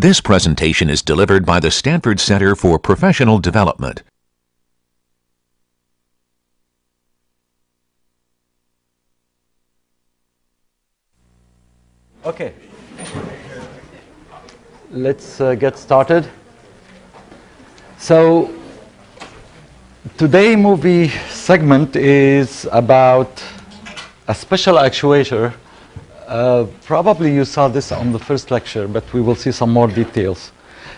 This presentation is delivered by the Stanford Center for Professional Development. Okay. Let's uh, get started. So, today movie segment is about a special actuator. Uh, probably you saw this on the first lecture, but we will see some more details.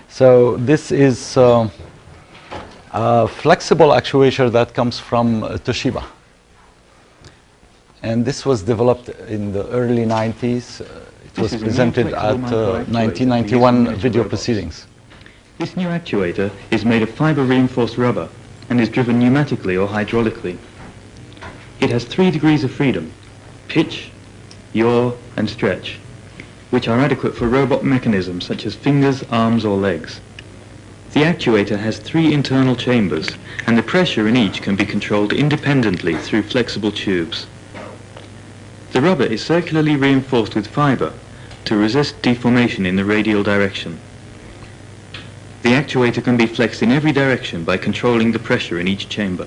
So this is uh, a flexible actuator that comes from uh, Toshiba. And this was developed in the early 90s. Uh, it was is a new presented at uh, microactuator for use in 1991 video proceedings. This new actuator is made of fiber-reinforced rubber and is driven pneumatically or hydraulically. It has three degrees of freedom, pitch, yaw, and stretch, which are adequate for robot mechanisms such as fingers, arms, or legs. The actuator has three internal chambers, and the pressure in each can be controlled independently through flexible tubes. The rubber is circularly reinforced with fiber to resist deformation in the radial direction. The actuator can be flexed in every direction by controlling the pressure in each chamber.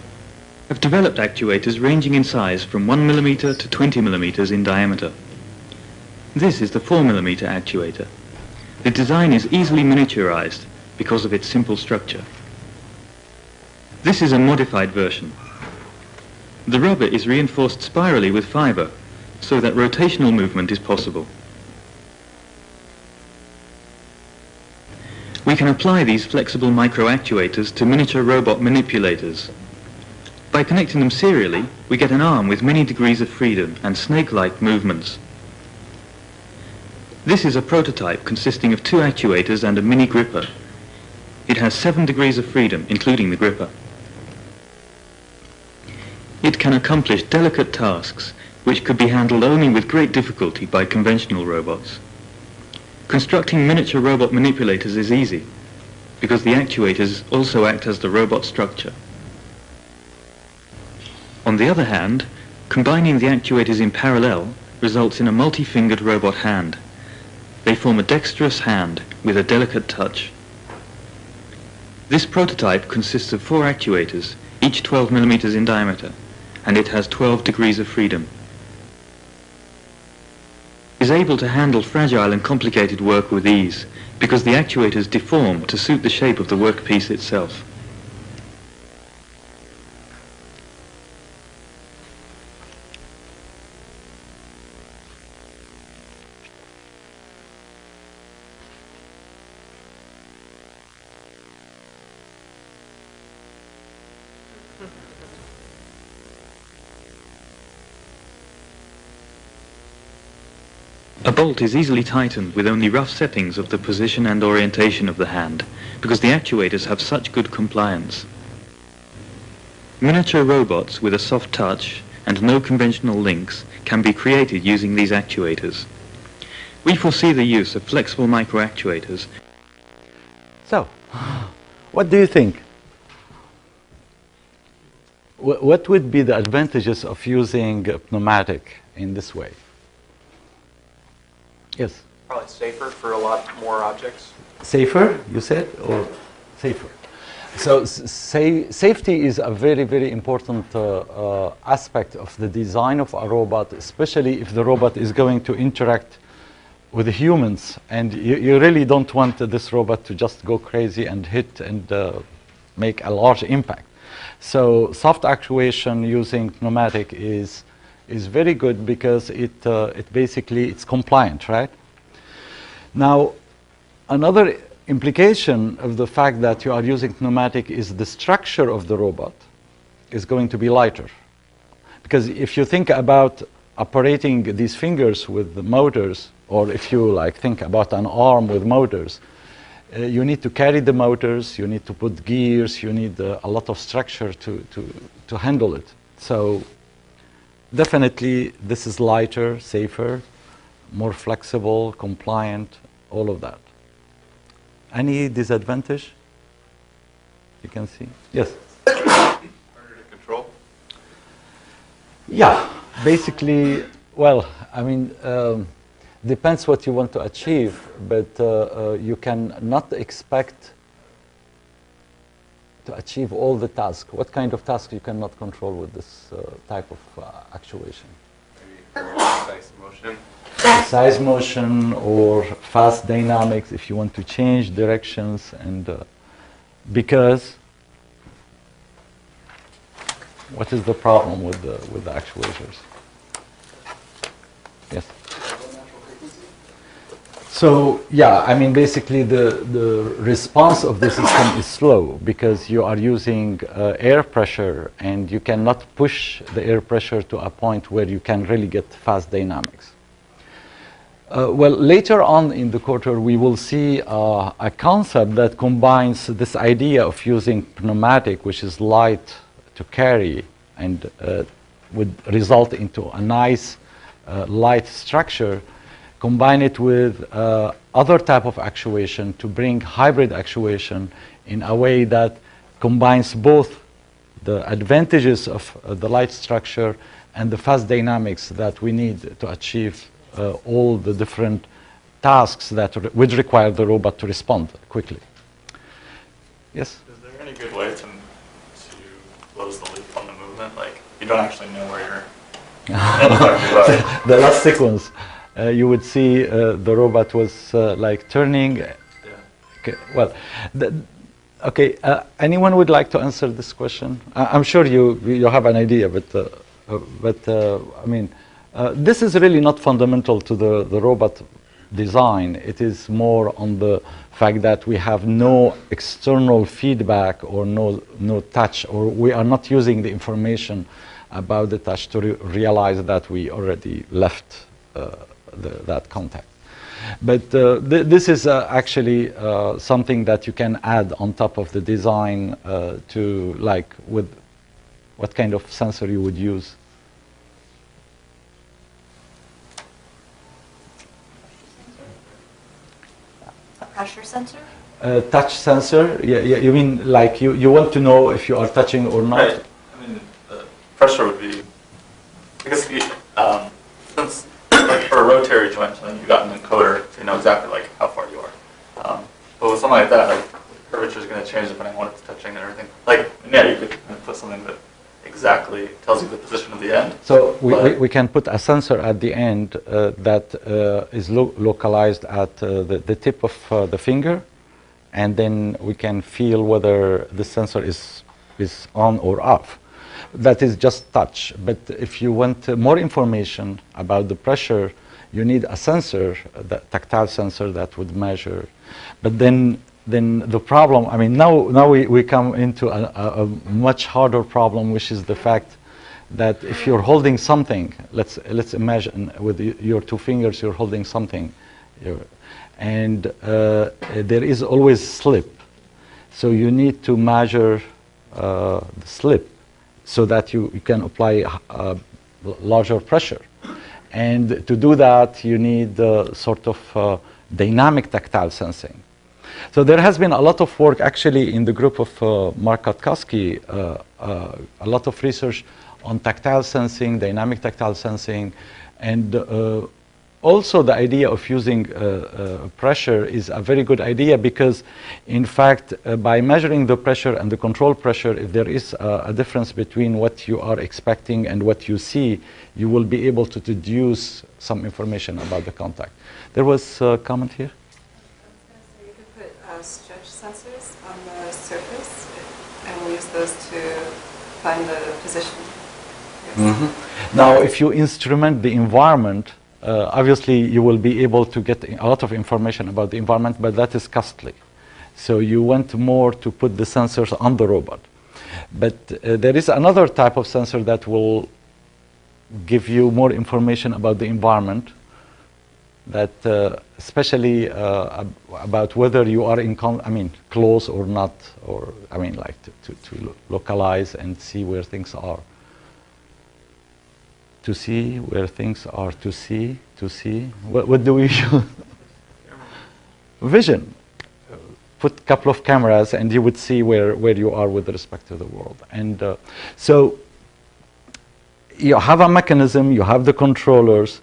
I've developed actuators ranging in size from 1mm to 20mm in diameter. This is the 4mm actuator. The design is easily miniaturized because of its simple structure. This is a modified version. The rubber is reinforced spirally with fiber so that rotational movement is possible. We can apply these flexible microactuators to miniature robot manipulators. By connecting them serially, we get an arm with many degrees of freedom and snake-like movements. This is a prototype consisting of two actuators and a mini gripper. It has seven degrees of freedom, including the gripper. It can accomplish delicate tasks, which could be handled only with great difficulty by conventional robots. Constructing miniature robot manipulators is easy, because the actuators also act as the robot structure. On the other hand, combining the actuators in parallel results in a multi-fingered robot hand. They form a dexterous hand with a delicate touch. This prototype consists of four actuators, each 12 millimeters in diameter, and it has 12 degrees of freedom. Is able to handle fragile and complicated work with ease because the actuators deform to suit the shape of the workpiece itself. Bolt is easily tightened with only rough settings of the position and orientation of the hand, because the actuators have such good compliance. Miniature robots with a soft touch and no conventional links can be created using these actuators. We foresee the use of flexible microactuators So, what do you think? What would be the advantages of using pneumatic in this way? Yes. Probably safer for a lot more objects. Safer, you said, or safer? So, sa- safety is a very, very important uh, uh, aspect of the design of a robot, especially if the robot is going to interact with humans, and you, you really don't want uh, this robot to just go crazy and hit and uh, make a large impact. So, soft actuation using pneumatic is is very good because it uh, it basically it's compliant, right? Now, another implication of the fact that you are using pneumatic is the structure of the robot is going to be lighter. Because if you think about operating these fingers with the motors, or if you like think about an arm with motors, uh, you need to carry the motors, you need to put gears, you need uh, a lot of structure to, to, to handle it. So definitely this is lighter, safer, more flexible, compliant, all of that. Any disadvantage you can see? Yes? Harder to control? Yeah, basically, well, I mean, um, depends what you want to achieve, but uh, uh, you can not expect to achieve all the tasks. What kind of tasks you cannot control with this uh, type of uh, actuation? Maybe precise motion. Size motion or fast dynamics if you want to change directions and uh, because what is the problem with the with the actuators? Yes. So yeah, I mean basically the the response of the system is slow because you are using uh, air pressure and you cannot push the air pressure to a point where you can really get fast dynamics. Uh, well, later on in the quarter, we will see uh, a concept that combines this idea of using pneumatic, which is light to carry, and uh, would result into a nice uh, light structure, combine it with uh, other type of actuation to bring hybrid actuation in a way that combines both the advantages of uh, the light structure and the fast dynamics that we need to achieve uh, all the different tasks that re- would require the robot to respond quickly. Yes? Is there any good way to, to close the loop on the movement? Like, you don't actually know where you're. the last sequence, uh, you would see uh, the robot was uh, like turning. yeah. Okay, well, okay. Uh, anyone would like to answer this question? I, I'm sure you you have an idea, but uh, uh, but uh, I mean, uh, this is really not fundamental to the the robot design. It is more on the fact that we have no external feedback or no no touch, or we are not using the information about the touch to re- realize that we already left uh, the, that contact. But uh, th- this is uh, actually uh, something that you can add on top of the design uh, to like with what kind of sensor you would use. A pressure sensor? Uh, touch sensor, yeah, yeah, you mean like you, you want to know if you are touching or not? Right. I mean, the pressure would be. I guess um, since like for a rotary joint, so you got an encoder, to know exactly like how far you are. Um, but with something like that, like curvature is going to change depending on what it's touching and everything. Like, yeah, you could put something that exactly tells you the position of the end. So we, we, we can put a sensor at the end uh, that uh, is lo- localized at uh, the, the tip of uh, the finger, and then we can feel whether the sensor is, is on or off. That is just touch. But if you want uh, more information about the pressure, you need a sensor, uh, the tactile sensor that would measure. But then, then the problem, I mean, now, now we, we come into a, a, a much harder problem, which is the fact that if you're holding something, let's, let's imagine with your two fingers you're holding something, and uh, there is always slip. So you need to measure uh, the slip so that you, you can apply uh, l- larger pressure. And to do that, you need uh, sort of uh, dynamic tactile sensing. So there has been a lot of work actually in the group of uh, Mark Cutkosky, uh, uh, a lot of research on tactile sensing, dynamic tactile sensing, and uh, also the idea of using uh, uh, pressure is a very good idea because in fact uh, by measuring the pressure and the control pressure if there is a, a difference between what you are expecting and what you see you will be able to deduce some information about the contact there was a comment here So you could put uh, stretch sensors on the surface, and we'll use those to find the position. Yes. Now, if you instrument the environment, uh, obviously you will be able to get a lot of information about the environment, but that is costly. So you want more to put the sensors on the robot. But uh, there is another type of sensor that will give you more information about the environment, that uh, especially uh, ab- about whether you are in, I mean, close or not, or I mean, like to, to, to lo- localize and see where things are to see where things are to see to see what, what do we use vision put a couple of cameras and you would see where, where you are with respect to the world and uh, so you have a mechanism, you have the controllers,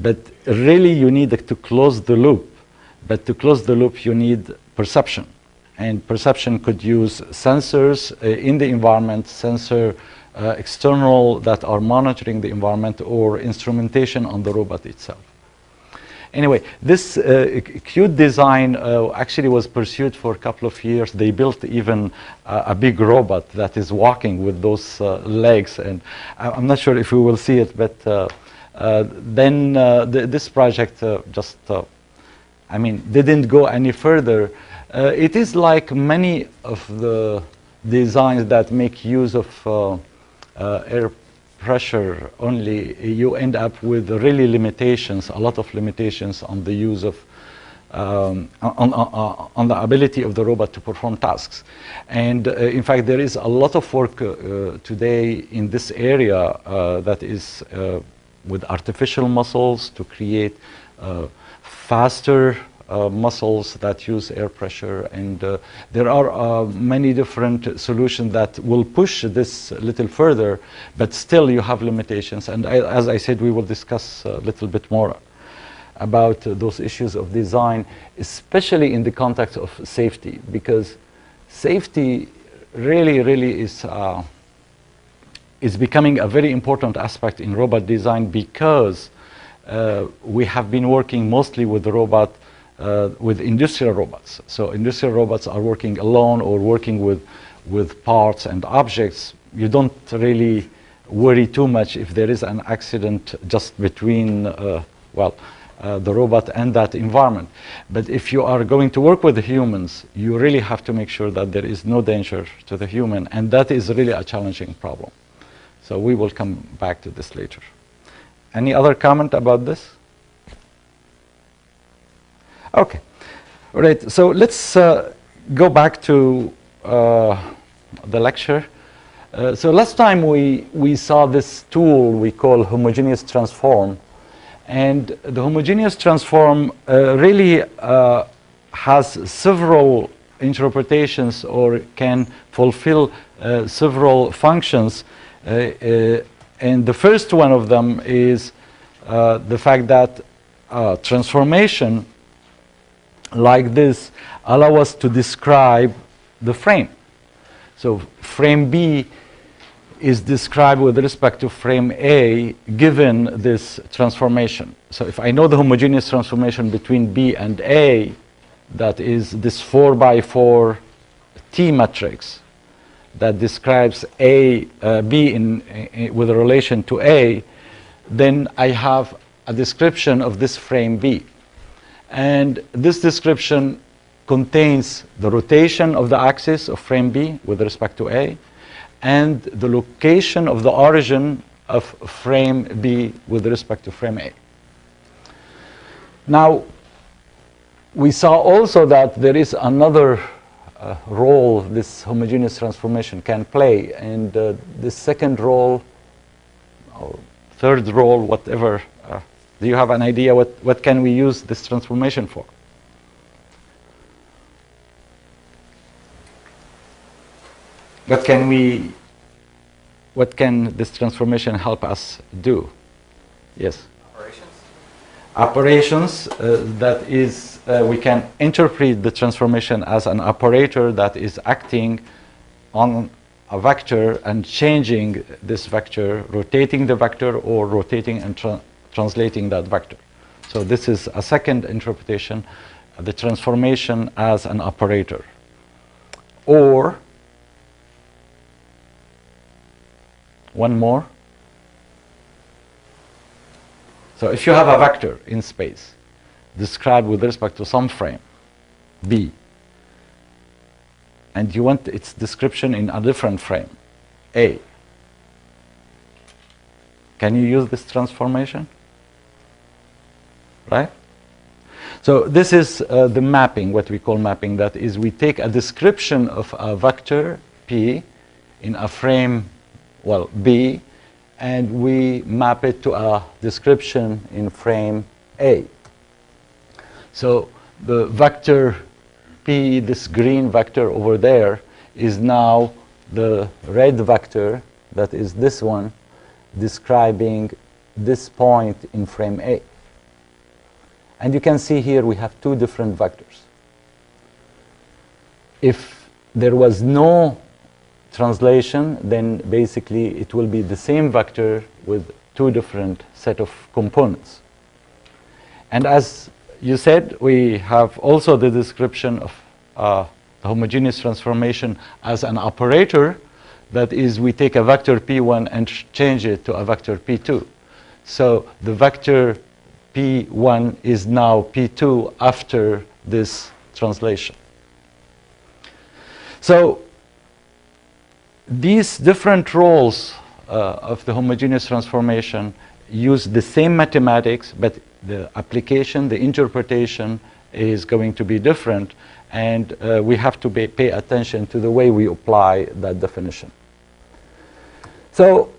but really you need to close the loop. But to close the loop, you need perception. And perception could use sensors uh, in the environment, sensor uh, external that are monitoring the environment, or instrumentation on the robot itself. Anyway, this uh, Qt design uh, actually was pursued for a couple of years. They built even uh, a big robot that is walking with those uh, legs, and I- I'm not sure if we will see it, but uh, then th- this project just, I mean, didn't go any further. It is like many of the designs that make use of air pressure only, you end up with really limitations, a lot of limitations on the use of, um, on, on, on the ability of the robot to perform tasks. And uh, in fact, there is a lot of work uh, uh, today in this area uh, that is uh, with artificial muscles to create uh, faster uh, muscles that use air pressure and uh, there are uh, many different solutions that will push this a little further but still you have limitations. And I, as I said we will discuss a little bit more about those issues of design especially in the context of safety because safety really really is uh, is becoming a very important aspect in robot design because uh, we have been working mostly with robot, uh, with industrial robots. So industrial robots are working alone or working with, with parts and objects. You don't really worry too much if there is an accident just between, uh, well, uh, the robot and that environment. But if you are going to work with humans, you really have to make sure that there is no danger to the human, and that is really a challenging problem. So we will come back to this later. Any other comment about this? Okay. All right. So let's uh, go back to uh, the lecture. Uh, so last time we, we saw this tool we call homogeneous transform. And the homogeneous transform uh, really uh, has several interpretations or can fulfill uh, several functions. And the first one of them is the fact that transformation like this allow us to describe the frame. So frame B is described with respect to frame A given this transformation. So if I know the homogeneous transformation between B and A, that is this 4 by 4 T matrix that describes A, uh, B in, in, with a relation to A, then I have a description of this frame B. And this description contains the rotation of the axis of frame B with respect to A, and the location of the origin of frame B with respect to frame A. Now, we saw also that there is another uh, role this homogeneous transformation can play, and uh, the second role, or third role, whatever, do you have an idea what, what can we use this transformation for? What can we, what can this transformation help us do? Yes? Operations? operations uh, that is uh, we can interpret the transformation as an operator that is acting on a vector and changing this vector rotating the vector or rotating and translating that vector. So this is a second interpretation the transformation as an operator. Or one more. So if you have a vector in space described with respect to some frame, B, and you want its description in a different frame, A, can you use this transformation? Right? So this is uh, the mapping, what we call mapping. That is, we take a description of a vector P in a frame, well, B, and we map it to a description in frame A. So the vector P, this green vector over there, is now the red vector, that is this one, describing this point in frame A. And you can see here we have two different vectors. If there was no translation, then basically it will be the same vector with two different set of components. And as you said, we have also the description of uh, the homogeneous transformation as an operator. That is, we take a vector P1 and change it to a vector P2. So the vector P1 is now P2 after this translation. So these different roles uh, of the homogeneous transformation use the same mathematics, but the application, the interpretation is going to be different, and uh, we have to pay attention to the way we apply that definition. So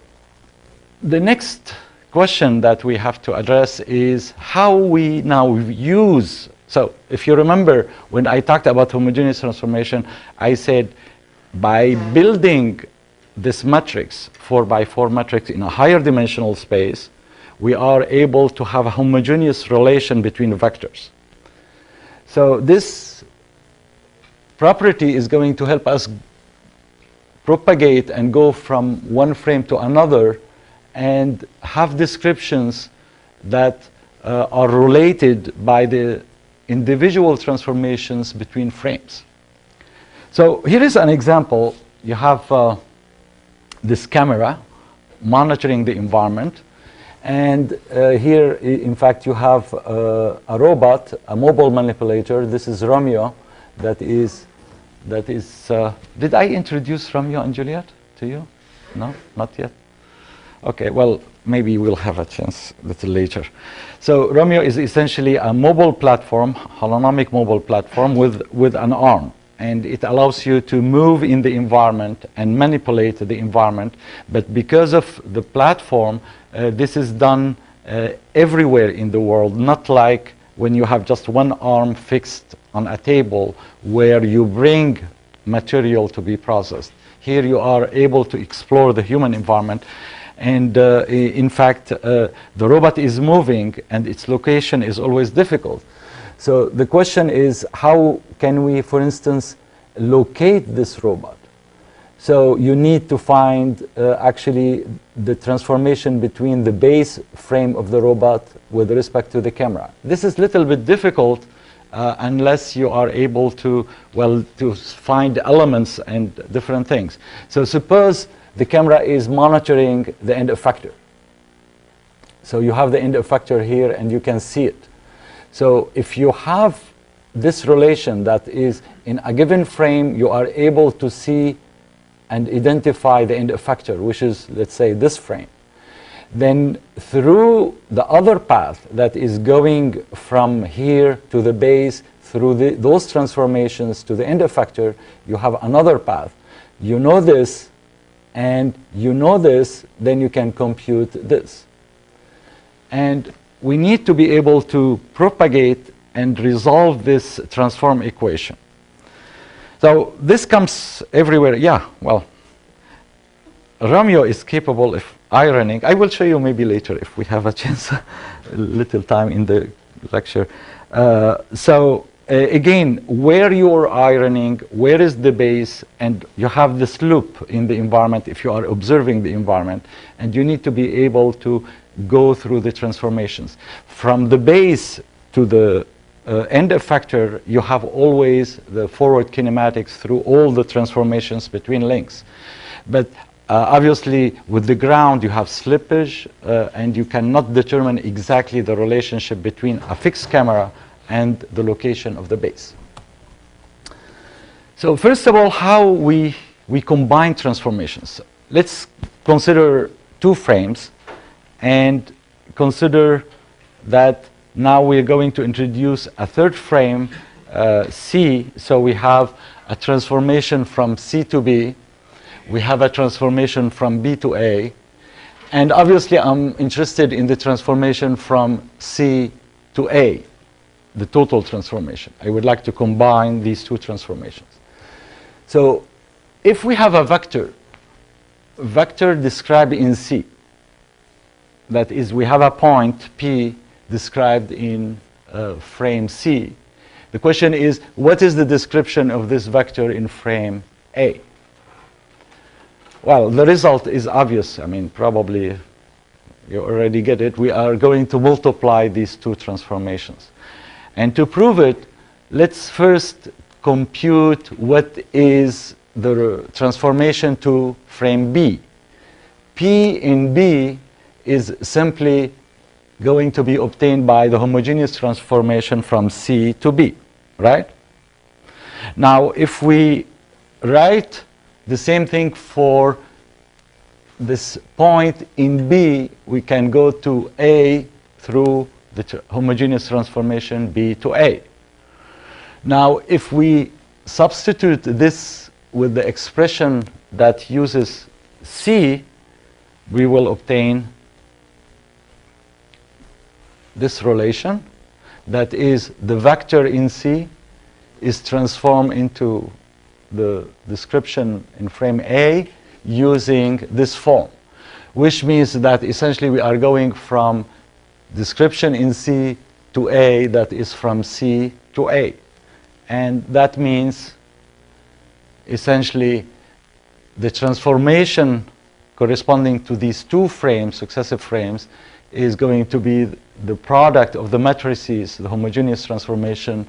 the next question that we have to address is how we now use so if you remember when I talked about homogeneous transformation, I said by building this matrix, 4 by 4 matrix in a higher dimensional space, we are able to have a homogeneous relation between vectors. So this property is going to help us propagate and go from one frame to another and have descriptions that uh, are related by the individual transformations between frames. So here is an example. You have uh, this camera monitoring the environment. And uh, here, in fact, you have uh, a robot, a mobile manipulator. This is Romeo that is, that is, uh, did I introduce Romeo and Juliet to you? No, not yet. Okay, well, maybe we'll have a chance a little later. So Romeo is essentially a mobile platform, holonomic mobile platform with, with an arm. And it allows you to move in the environment and manipulate the environment. But because of the platform, uh, this is done uh, everywhere in the world, not like when you have just one arm fixed on a table where you bring material to be processed. Here you are able to explore the human environment and uh, in fact, uh, the robot is moving and its location is always difficult. So the question is, how can we, for instance, locate this robot? So you need to find uh, actually the transformation between the base frame of the robot with respect to the camera. This is a little bit difficult uh, unless you are able to, well, to find elements and different things. So suppose the camera is monitoring the end effector. So you have the end effector here and you can see it. So if you have this relation that is in a given frame, you are able to see and identify the end effector, which is, let's say, this frame. Then through the other path that is going from here to the base, through the, those transformations to the end effector, you have another path. You know this, and you know this, then you can compute this. And we need to be able to propagate and resolve this transform equation. So this comes everywhere. Yeah, well, Romeo is capable of ironing. I will show you maybe later if we have a chance, a little time in the lecture. Uh, so again, where you're ironing, where is the base, and you have this loop in the environment if you are observing the environment, and you need to be able to go through the transformations. From the base to the uh, end effector, you have always the forward kinematics through all the transformations between links. But uh, obviously, with the ground, you have slippage, uh, and you cannot determine exactly the relationship between a fixed camera and the location of the base. So first of all, how we, we combine transformations. Let's consider two frames and consider that now we're going to introduce a third frame, uh, C. So we have a transformation from C to B. We have a transformation from B to A. And obviously, I'm interested in the transformation from C to A the total transformation. I would like to combine these two transformations. So if we have a vector, vector described in C, that is, we have a point P described in uh, frame C. The question is, what is the description of this vector in frame A? Well, the result is obvious. I mean, probably you already get it. We are going to multiply these two transformations. And to prove it, let's first compute what is the transformation to frame B. P in B is simply going to be obtained by the homogeneous transformation from C to B, right? Now, if we write the same thing for this point in B, we can go to A through the homogeneous transformation B to A. Now, if we substitute this with the expression that uses C, we will obtain this relation that is the vector in C is transformed into the description in frame A using this form, which means that essentially we are going from description in C to A that is from C to A. And that means essentially the transformation corresponding to these two frames, successive frames, is going to be the product of the matrices, the homogeneous transformation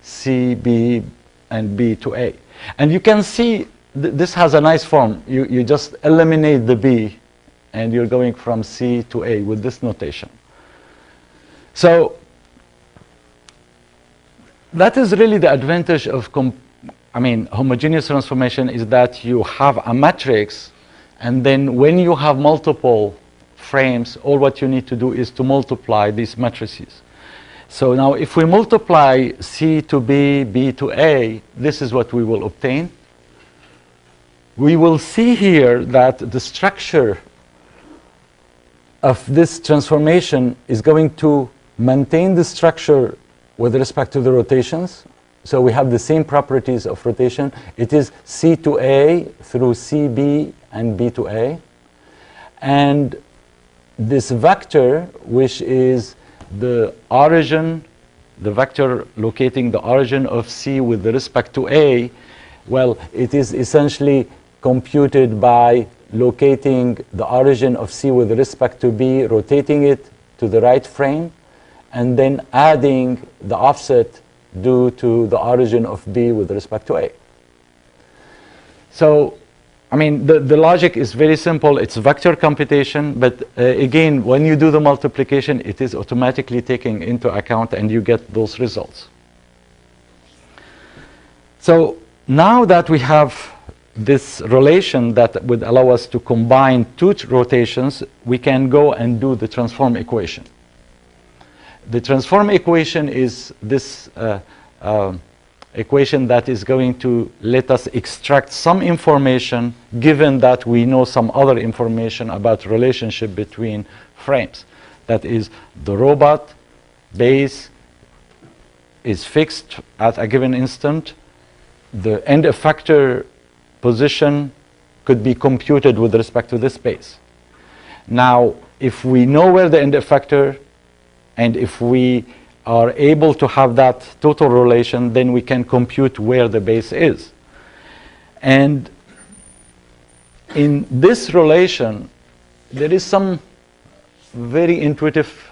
C, B, and B to A. And you can see th this has a nice form. You, you just eliminate the B, and you're going from C to A with this notation. So that is really the advantage of, I mean, homogeneous transformation is that you have a matrix, and then when you have multiple frames, all what you need to do is to multiply these matrices. So now if we multiply C to B, B to A, this is what we will obtain. We will see here that the structure of this transformation is going to maintain the structure with respect to the rotations. So we have the same properties of rotation. It is C to A through CB and B to A. And this vector, which is the origin, the vector locating the origin of C with respect to A, well, it is essentially computed by locating the origin of C with respect to B, rotating it to the right frame, and then adding the offset due to the origin of B with respect to A. So, I mean, the, the logic is very simple. It's vector computation, but uh, again, when you do the multiplication, it is automatically taken into account and you get those results. So now that we have this relation that would allow us to combine two rotations, we can go and do the transform equation. The transform equation is this uh, uh, equation that is going to let us extract some information given that we know some other information about relationship between frames. That is the robot base is fixed at a given instant. The end effector position could be computed with respect to this space. Now, if we know where the end effector and if we are able to have that total relation, then we can compute where the base is. And in this relation, there is some very intuitive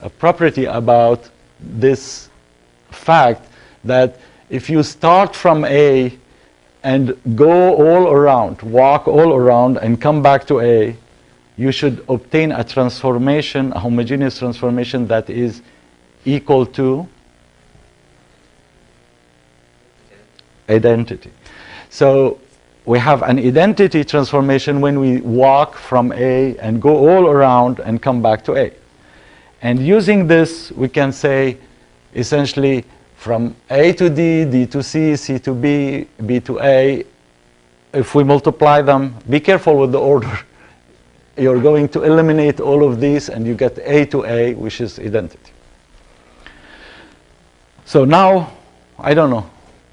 uh, property about this fact that if you start from A and go all around, walk all around and come back to A, you should obtain a transformation, a homogeneous transformation that is equal to identity. So we have an identity transformation when we walk from A and go all around and come back to A. And using this, we can say essentially from A to D, D to C, C to B, B to A, if we multiply them, be careful with the order. You're going to eliminate all of these and you get A to A, which is identity. So now, I don't know,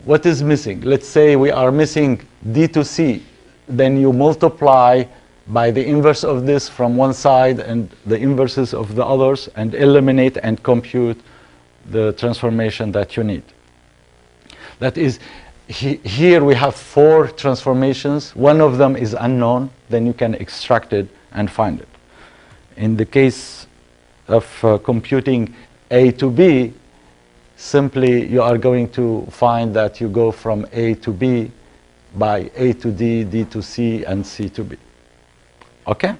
what is missing? Let's say we are missing D to C. Then you multiply by the inverse of this from one side and the inverses of the others and eliminate and compute the transformation that you need. That is, he, here we have four transformations. One of them is unknown, then you can extract it and find it. In the case of uh, computing A to B, simply you are going to find that you go from A to B by A to D, D to C, and C to B. Okay?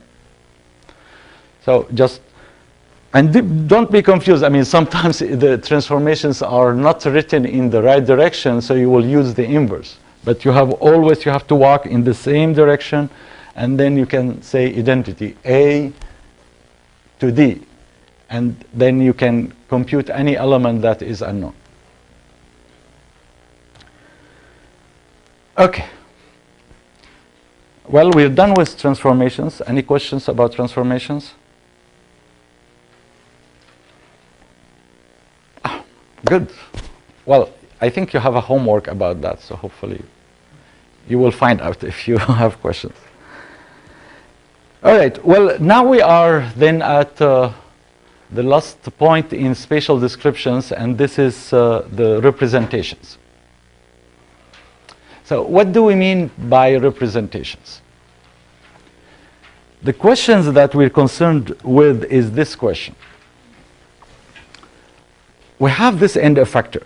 So just, and don't be confused. I mean, sometimes the transformations are not written in the right direction, so you will use the inverse. But you have always, you have to walk in the same direction, and then you can say identity A to D. And then you can compute any element that is unknown. Okay. Well, we're done with transformations. Any questions about transformations? Ah, Good. Well, I think you have a homework about that, so hopefully you will find out if you have questions. All right. Well, now we are then at uh, the last point in spatial descriptions, and this is uh, the representations. So what do we mean by representations? The questions that we're concerned with is this question. We have this end effector,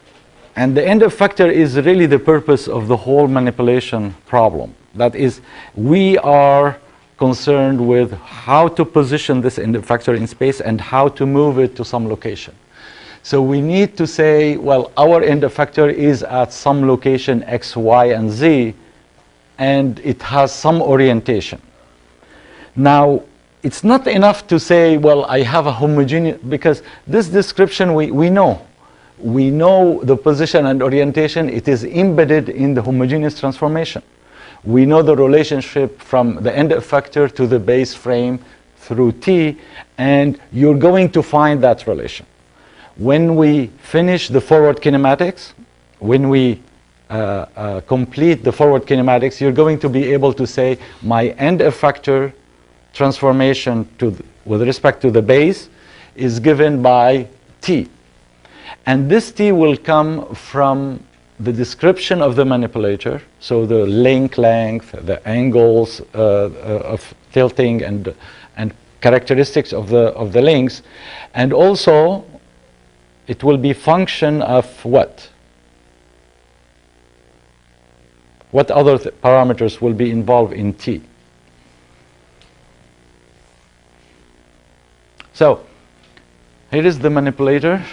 and the end effector is really the purpose of the whole manipulation problem. That is, we are concerned with how to position this end effector in space and how to move it to some location. So we need to say, well, our end effector is at some location x, y, and z, and it has some orientation. Now, it's not enough to say, well, I have a homogeneous, because this description we, we know. We know the position and orientation, it is embedded in the homogeneous transformation. We know the relationship from the end effector to the base frame through T, and you're going to find that relation when we finish the forward kinematics, when we uh, uh, complete the forward kinematics, you're going to be able to say my end effector transformation to th- with respect to the base is given by T. And this T will come from the description of the manipulator, so the link length, the angles uh, uh, of tilting and, and characteristics of the, of the links, and also it will be function of what? What other th- parameters will be involved in T? So, here is the manipulator.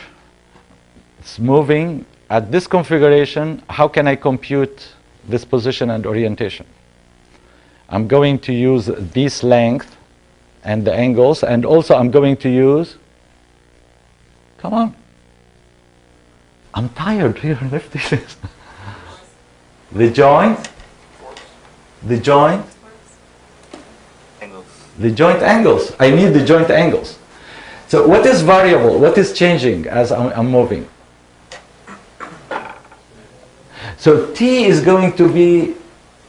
It's moving. At this configuration, how can I compute this position and orientation? I'm going to use this length and the angles, and also I'm going to use, come on, I'm tired here, lift this. the joint, the joint, Angles. the joint angles. I need the joint angles. So what is variable? What is changing as I'm, I'm moving? So t is going to be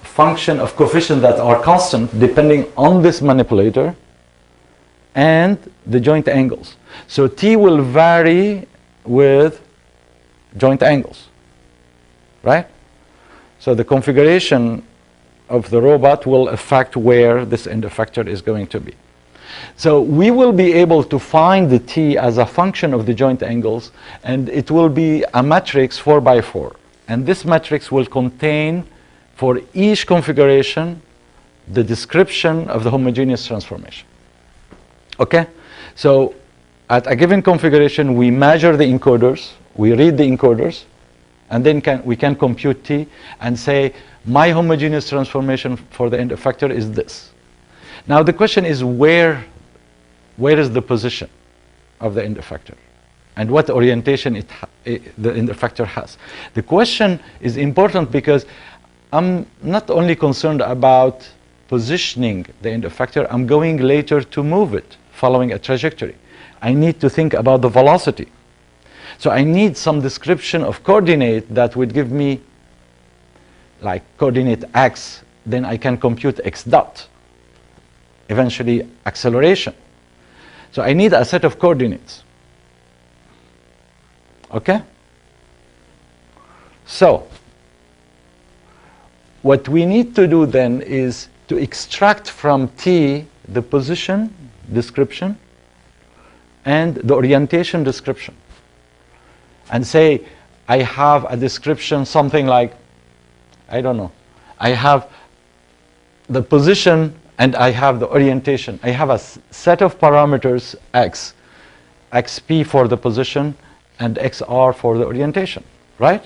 function of coefficients that are constant depending on this manipulator and the joint angles. So t will vary with joint angles, right? So the configuration of the robot will affect where this end effector is going to be. So we will be able to find the t as a function of the joint angles, and it will be a matrix 4 by 4. And this matrix will contain, for each configuration, the description of the homogeneous transformation. Okay? So at a given configuration, we measure the encoders, we read the encoders, and then can, we can compute t and say, my homogeneous transformation for the end effector is this. Now the question is where, where is the position of the end effector? And what orientation it, ha- i- the end effector has. The question is important because I'm not only concerned about positioning the end effector, I'm going later to move it following a trajectory. I need to think about the velocity. So I need some description of coordinate that would give me like coordinate x, then I can compute x dot. eventually acceleration. So I need a set of coordinates. Okay? So, what we need to do then is to extract from T the position description and the orientation description. And say, I have a description, something like, I don't know, I have the position and I have the orientation. I have a set of parameters x, xp for the position and xr for the orientation, right?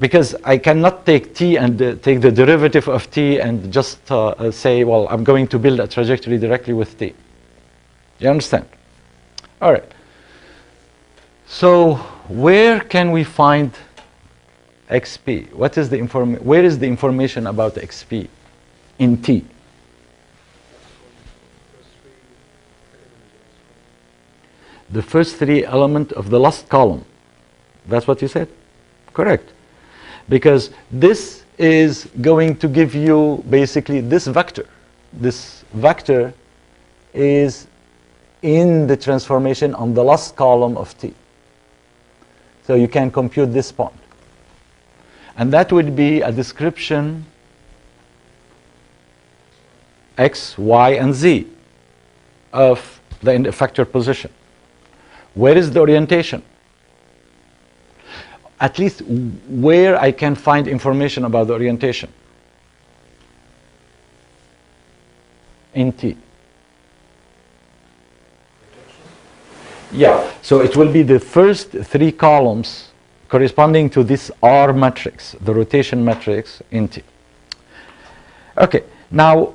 Because I cannot take t and uh, take the derivative of t and just uh, uh, say, well, I'm going to build a trajectory directly with t. You understand? All right. So where can we find xp? What is the inform where is the information about xp in T? The first three element of the last column. That's what you said? Correct. Because this is going to give you basically this vector. This vector is in the transformation on the last column of T. So you can compute this point. And that would be a description x, y, and z of the effector position. Where is the orientation? At least where I can find information about the orientation. In T. Yeah, so it will be the first three columns corresponding to this R matrix, the rotation matrix in T. Okay, now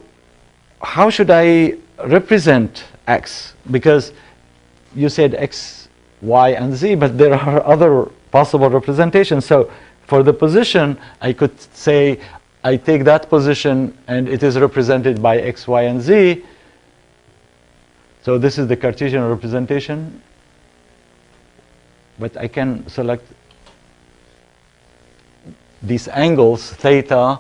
how should I represent X? Because you said X, Y, and Z, but there are other possible representations. So for the position, I could say I take that position and it is represented by X, Y, and Z. So this is the Cartesian representation. But I can select these angles, theta,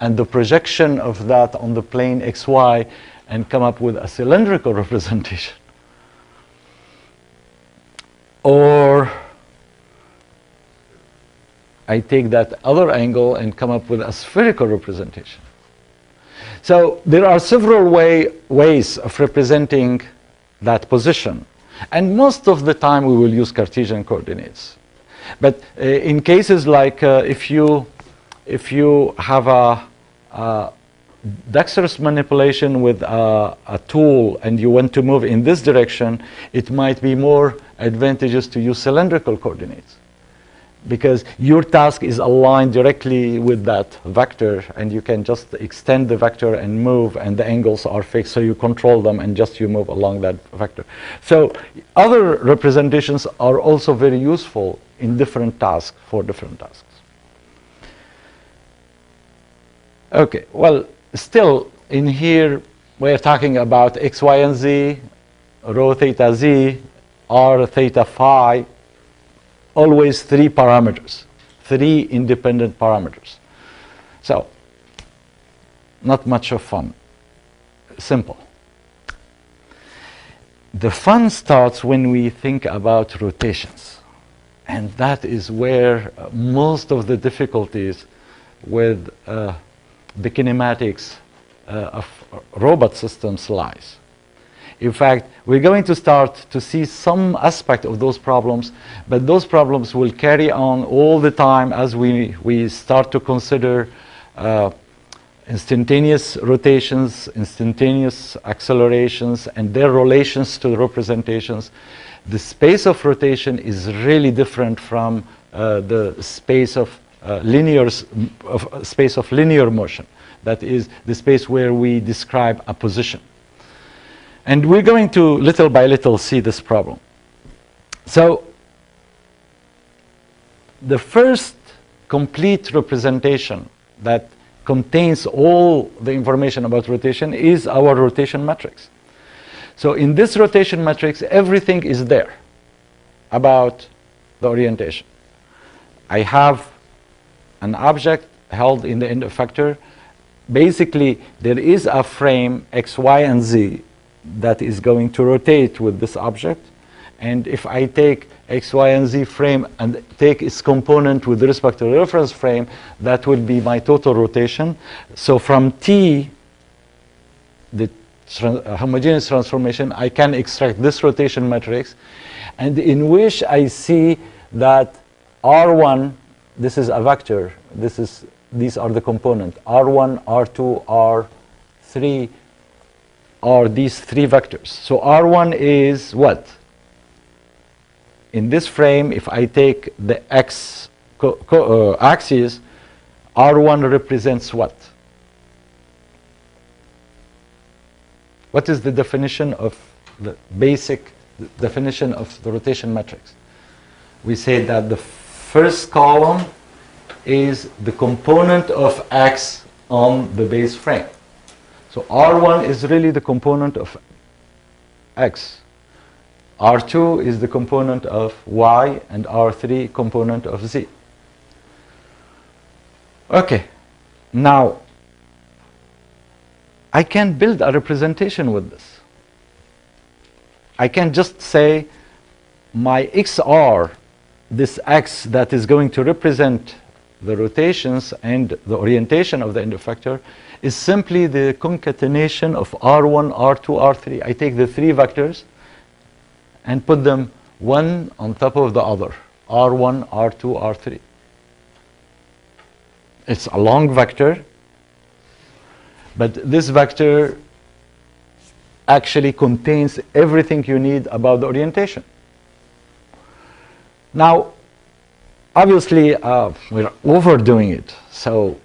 and the projection of that on the plane xy and come up with a cylindrical representation. Or I take that other angle and come up with a spherical representation. So there are several way, ways of representing that position. And most of the time we will use Cartesian coordinates. But uh, in cases like uh, if you if you have a, a dexterous manipulation with a, a, tool and you want to move in this direction, it might be more advantageous to use cylindrical coordinates because your task is aligned directly with that vector and you can just extend the vector and move and the angles are fixed so you control them and just you move along that vector. So other representations are also very useful in different tasks for different tasks. Okay, well still in here we're talking about x, y, and z, rho theta z, r theta phi, always three parameters, three independent parameters. So, not much of fun. Simple. The fun starts when we think about rotations. And that is where most of the difficulties with uh, the kinematics uh, of robot systems lies. In fact, we're going to start to see some aspect of those problems, but those problems will carry on all the time as we, we start to consider uh, instantaneous rotations, instantaneous accelerations, and their relations to the representations. The space of rotation is really different from uh, the space of Uh, linear, of, uh, space of linear motion. That is the space where we describe a position. And we're going to little by little see this problem. So the first complete representation that contains all the information about rotation is our rotation matrix. So in this rotation matrix, everything is there about the orientation. I have an object held in the end effector basically there is a frame x, y, and z that is going to rotate with this object. And if I take x, y, and z frame and take its component with respect to the reference frame, that will be my total rotation. So from t, the tran- uh, homogeneous transformation, I can extract this rotation matrix, and in which I see that R1, this is a vector, this is, these are the component, R1, R2, R3 are these three vectors. So R1 is what? In this frame, if I take the x uh, axis, R1 represents what? What is the definition of the basic definition of the rotation matrix? We say that the first column is the component of x on the base frame. So R1 is really the component of x. R2 is the component of y and R3 component of z. Okay, now I can build a representation with this. I can just say my XR, this X that is going to represent the rotations and the orientation of the end effector, is simply the concatenation of R1, R2, R3. I take the three vectors and put them one on top of the other, R1, R2, R3. It's a long vector, but this vector actually contains everything you need about the orientation. Now, obviously, uh, we're overdoing it. So,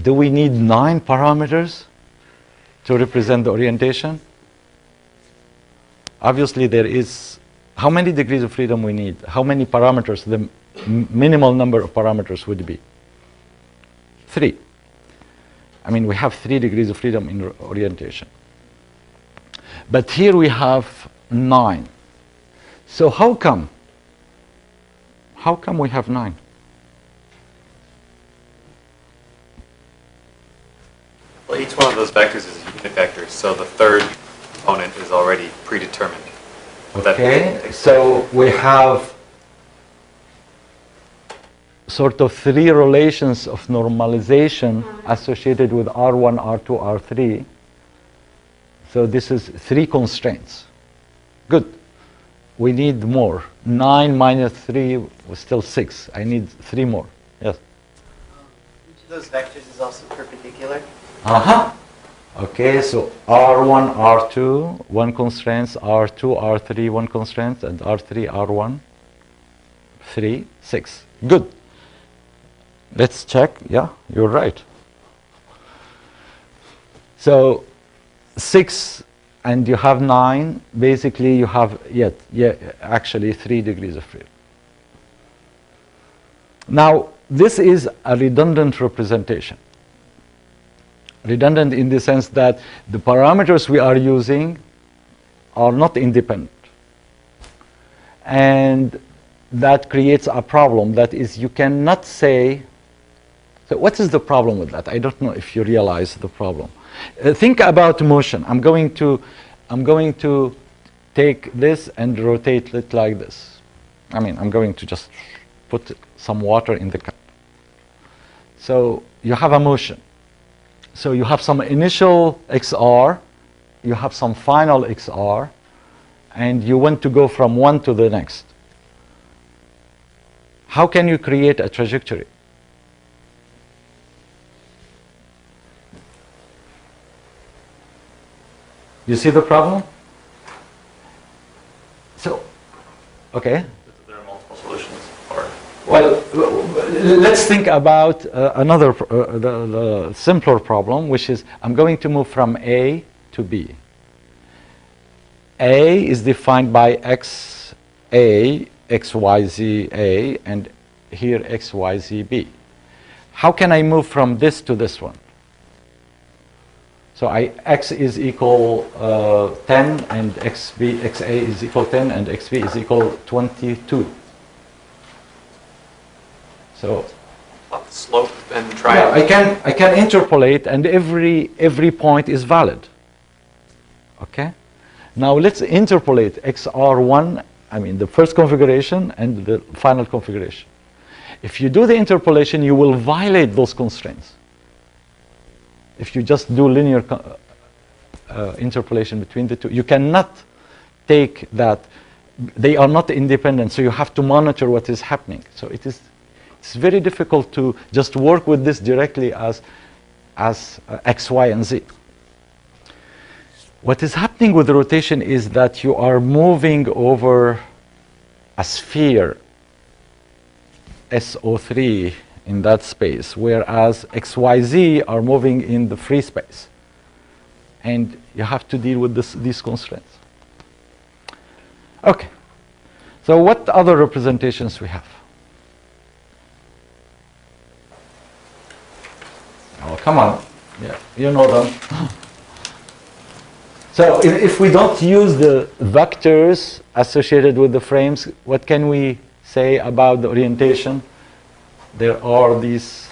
do we need nine parameters to represent the orientation? Obviously, there is how many degrees of freedom we need? How many parameters? The minimal number of parameters would be three. I mean, we have three degrees of freedom in orientation. But here we have nine. So how come? How come we have nine? Well, each one of those vectors is a unit vector, so the third component is already predetermined. That- Okay, so we have sort of three relations of normalization associated with R1, R2, R3. So this is three constraints. Good. We need more. 9 minus 3 was still 6. I need three more. Yes. Each of those vectors is also perpendicular. Uh-huh. Okay, so R1, R2, one constraint, R2, R3, one constraint, and R3, R1, 3, 6. Good. Let's check. Yeah, you're right. So 6 and you have 9, basically you have yet, yeah, actually 3 degrees of freedom. Now, this is a redundant representation redundant in the sense that the parameters we are using are not independent. And that creates a problem. That is, you cannot say, so what is the problem with that? I don't know if you realize the problem. Uh, think about motion. I'm going to, I'm going to take this and rotate it like this. I mean, I'm going to just put some water in the cup. So you have a motion. So you have some initial XR, you have some final XR, and you want to go from one to the next. How can you create a trajectory? You see the problem? So, okay. There are multiple solutions, or Well, let's think about uh, another, uh, the, the simpler problem, which is I'm going to move from A to B. A is defined by x A, x y z A, and here x y z B. How can I move from this to this one? So I, x is equal uh, 10 and xb, xa is equal 10 and xb is equal 22. So slope and try Yeah. I can I can interpolate, and every every point is valid. Okay. Now let's interpolate XR1. I mean the first configuration and the final configuration. If you do the interpolation, you will violate those constraints. If you just do linear uh, interpolation between the two, you cannot take that. They are not independent, so you have to monitor what is happening. So it is it's very difficult to just work with this directly as, as uh, x, y, and z. What is happening with the rotation is that you are moving over a sphere, SO3, in that space, whereas x, y, z are moving in the free space. And you have to deal with this, these constraints. Okay. So what other representations we have? Oh, come on. Yeah, you know them. so if, if we don't use the vectors associated with the frames, what can we say about the orientation? There are these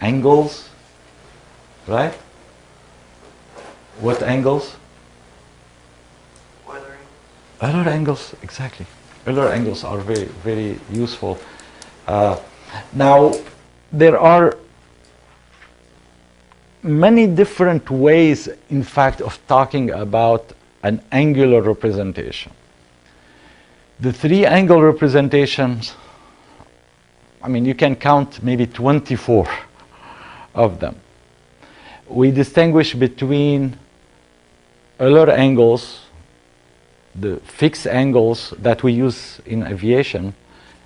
angles, right? What angles? Euler angles, exactly. Euler angles are very, very useful. Uh, now, there are many different ways, in fact, of talking about an angular representation. The three angle representations, I mean, you can count maybe 24 of them. We distinguish between Euler angles, the fixed angles that we use in aviation,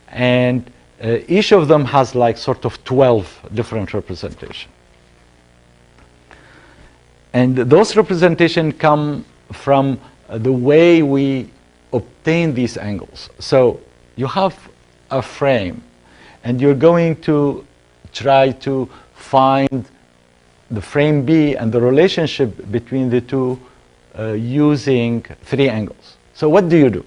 and uh, each of them has like sort of 12 different representation. And those representation come from the way we obtain these angles. So you have a frame and you're going to try to find the frame B and the relationship between the two uh, using three angles. So what do you do?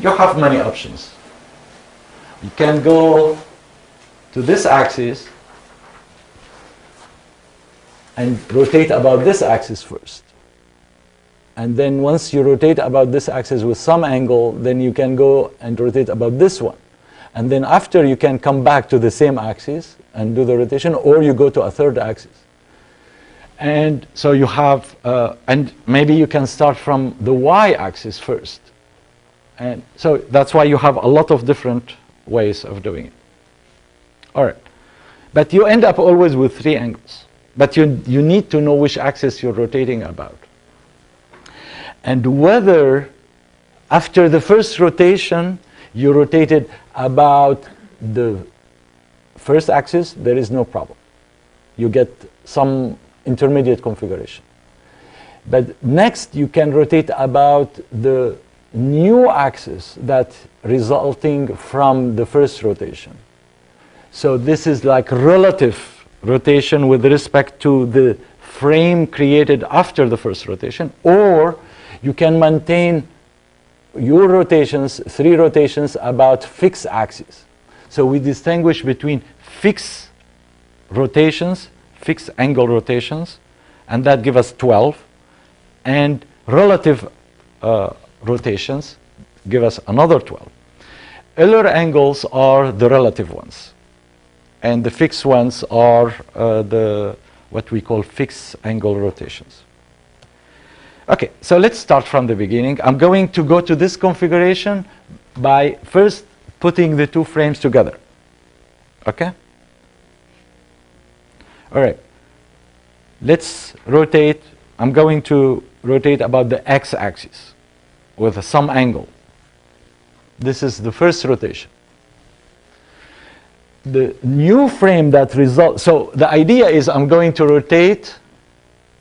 You have many options. You can go to this axis and rotate about this axis first. And then once you rotate about this axis with some angle, then you can go and rotate about this one. And then after you can come back to the same axis and do the rotation, or you go to a third axis. And so you have, uh, and maybe you can start from the y-axis first. And so that's why you have a lot of different ways of doing it. All right. But you end up always with three angles. But you, you need to know which axis you're rotating about. And whether after the first rotation you rotated about the first axis, there is no problem. You get some intermediate configuration. But next you can rotate about the new axis that resulting from the first rotation. So this is like relative rotation with respect to the frame created after the first rotation, or you can maintain your rotations, three rotations about fixed axes. So we distinguish between fixed rotations, fixed angle rotations, and that give us 12, and relative uh, rotations give us another 12. Euler angles are the relative ones, and the fixed ones are uh, the what we call fixed angle rotations. Okay, so let's start from the beginning. I'm going to go to this configuration by first putting the two frames together. Okay? All right. Let's rotate. I'm going to rotate about the x-axis with some angle. This is the first rotation. The new frame that results, so the idea is I'm going to rotate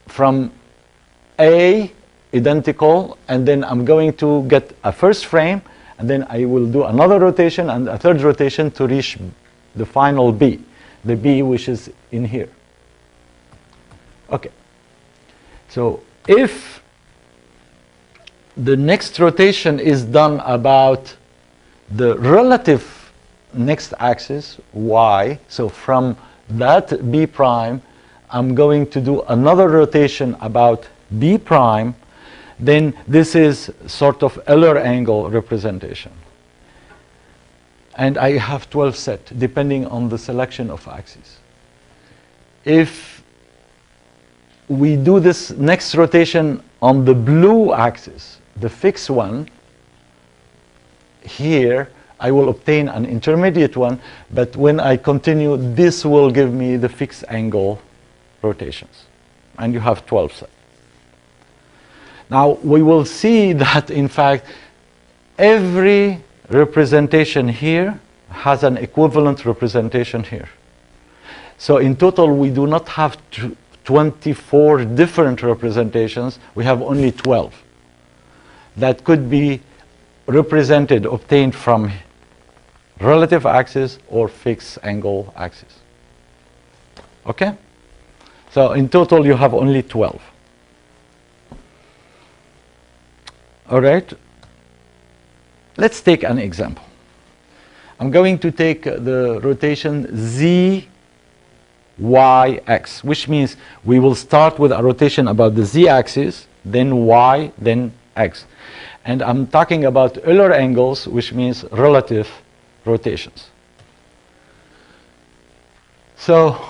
from A identical, and then I'm going to get a first frame, and then I will do another rotation and a third rotation to reach the final B, the B which is in here. Okay. So if the next rotation is done about the relative next axis, y. So from that b prime, I'm going to do another rotation about b prime. Then this is sort of Euler angle representation. And I have 12 set, depending on the selection of axes. If we do this next rotation on the blue axis, the fixed one, here I will obtain an intermediate one, but when I continue, this will give me the fixed angle rotations. And you have 12 set. Now, we will see that, in fact, every representation here has an equivalent representation here. So in total, we do not have 24 different representations. We have only 12 that could be represented, obtained from relative axis or fixed angle axis. Okay? So in total, you have only 12. All right? Let's take an example. I'm going to take uh, the rotation z, y, x, which means we will start with a rotation about the z-axis, then y, then x. And I'm talking about Euler angles, which means relative rotations. So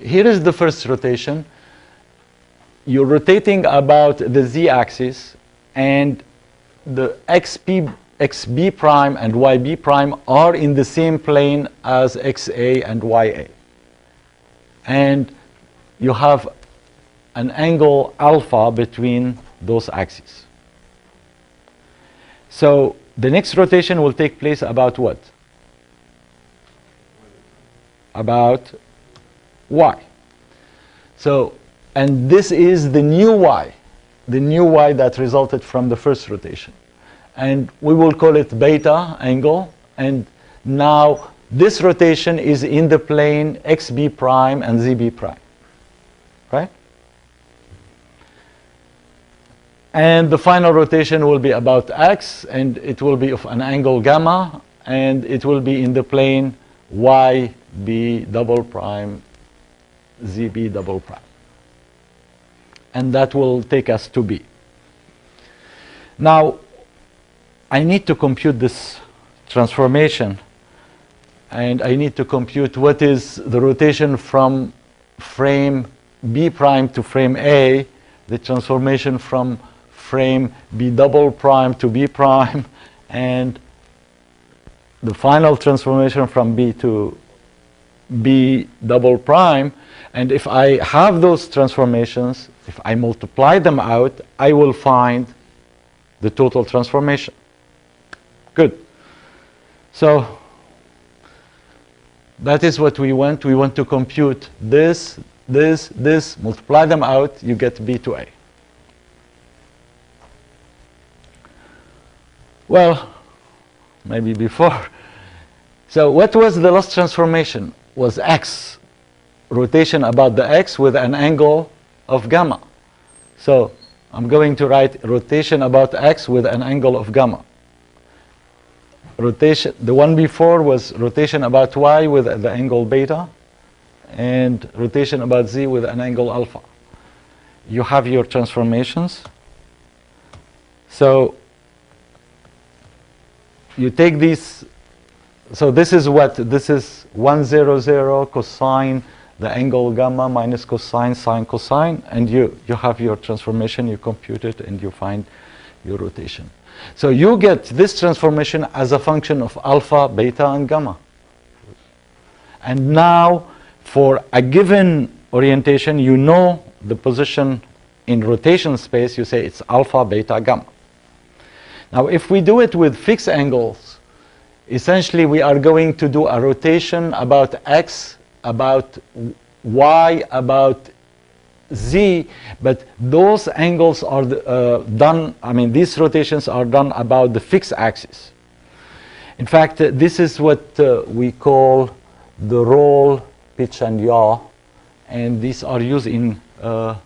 here is the first rotation. You're rotating about the z-axis, and the xp, xb prime and yb prime are in the same plane as xa and ya. And you have an angle alpha between those axes. So the next rotation will take place about what? About y. So, and this is the new y, the new y that resulted from the first rotation. And we will call it beta angle. And now this rotation is in the plane xb prime and zb prime, right? And the final rotation will be about x, and it will be of an angle gamma, and it will be in the plane yb double prime, zb double prime. And that will take us to b. Now, I need to compute this transformation, and I need to compute what is the rotation from frame b prime to frame a, the transformation from frame b double prime to b prime and the final transformation from b to b double prime and if I have those transformations if I multiply them out I will find the total transformation. Good. So that is what we want. We want to compute this this this multiply them out you get b to a. Well, maybe before. So what was the last transformation? Was x, rotation about the x with an angle of gamma. So I'm going to write rotation about x with an angle of gamma. Rotation, the one before was rotation about y with the angle beta, and rotation about z with an angle alpha. You have your transformations. So you take these, so this is what, this is 1, 0, 0 cosine, the angle gamma minus cosine, sine, cosine, and you, you have your transformation, you compute it, and you find your rotation. So you get this transformation as a function of alpha, beta, and gamma. And now, for a given orientation, you know the position in rotation space, you say it's alpha, beta, gamma. Now, if we do it with fixed angles, essentially we are going to do a rotation about x, about y, about z, but those angles are uh, done, I mean, these rotations are done about the fixed axis. In fact, uh, this is what uh, we call the roll, pitch, and yaw, and these are used in uh,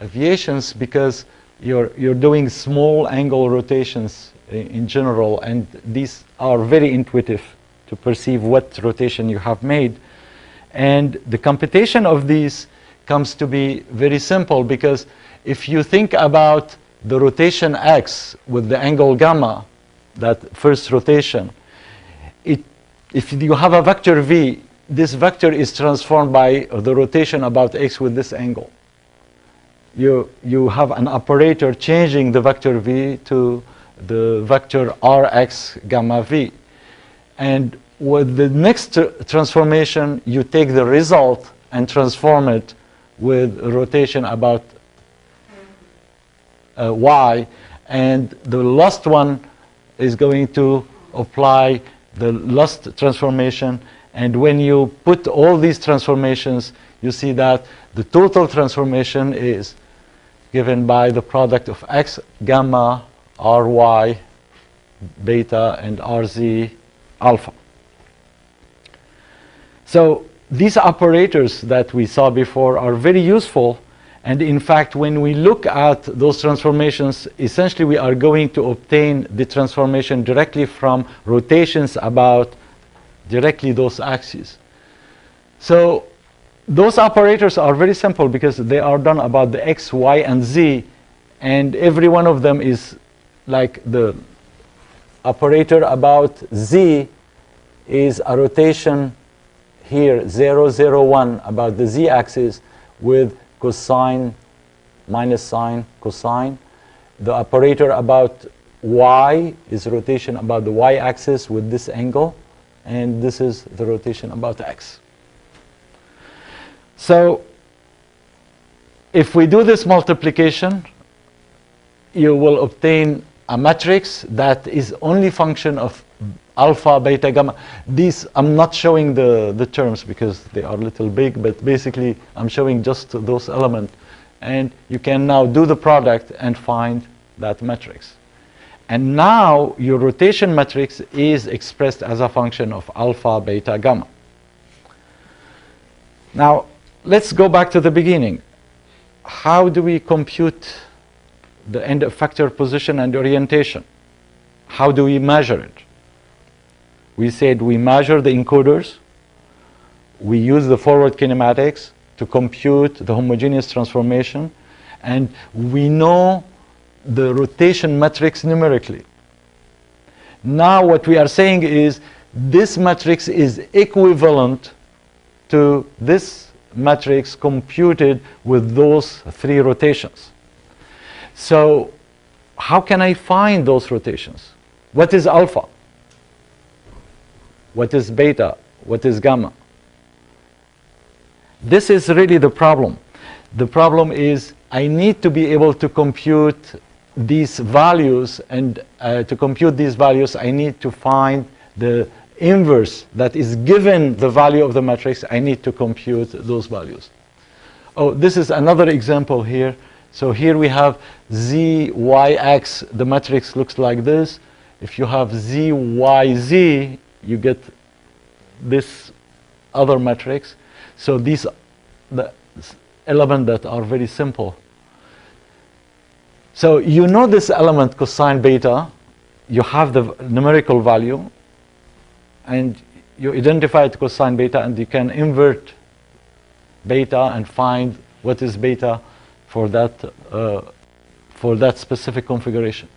aviations because you're, you're doing small angle rotations in, in general, and these are very intuitive to perceive what rotation you have made. And the computation of these comes to be very simple because if you think about the rotation x with the angle gamma, that first rotation, it, if you have a vector v, this vector is transformed by the rotation about x with this angle. You, you have an operator changing the vector v to the vector rx gamma v. And with the next transformation, you take the result and transform it with rotation about uh, y. And the last one is going to apply the last transformation. And when you put all these transformations, you see that the total transformation is given by the product of x gamma, ry, beta, and rz alpha. So these operators that we saw before are very useful. And in fact, when we look at those transformations, essentially we are going to obtain the transformation directly from rotations about directly those axes. So those operators are very simple because they are done about the x, y, and z. And every one of them is like the operator about z is a rotation here 0, 0, 1 about the z-axis with cosine minus sine cosine. The operator about y is rotation about the y-axis with this angle, and this is the rotation about x. So if we do this multiplication, you will obtain a matrix that is only function of alpha, beta, gamma. These, I'm not showing the, the terms because they are a little big, but basically I'm showing just those elements. And you can now do the product and find that matrix. And now your rotation matrix is expressed as a function of alpha, beta, gamma. Now, let's go back to the beginning. How do we compute the end effector position and orientation? How do we measure it? We said we measure the encoders, we use the forward kinematics to compute the homogeneous transformation, and we know the rotation matrix numerically. Now what we are saying is this matrix is equivalent to this matrix computed with those three rotations. So how can I find those rotations? What is alpha? What is beta? What is gamma? This is really the problem. The problem is I need to be able to compute these values and uh, to compute these values I need to find the inverse that is given the value of the matrix, I need to compute those values. Oh, this is another example here. So here we have z, y, x. The matrix looks like this. If you have z, y, z, you get this other matrix. So these the elements that are very simple. So you know this element cosine beta. You have the numerical value and you identify it cosine beta and you can invert beta and find what is beta for that uh, for that specific configuration.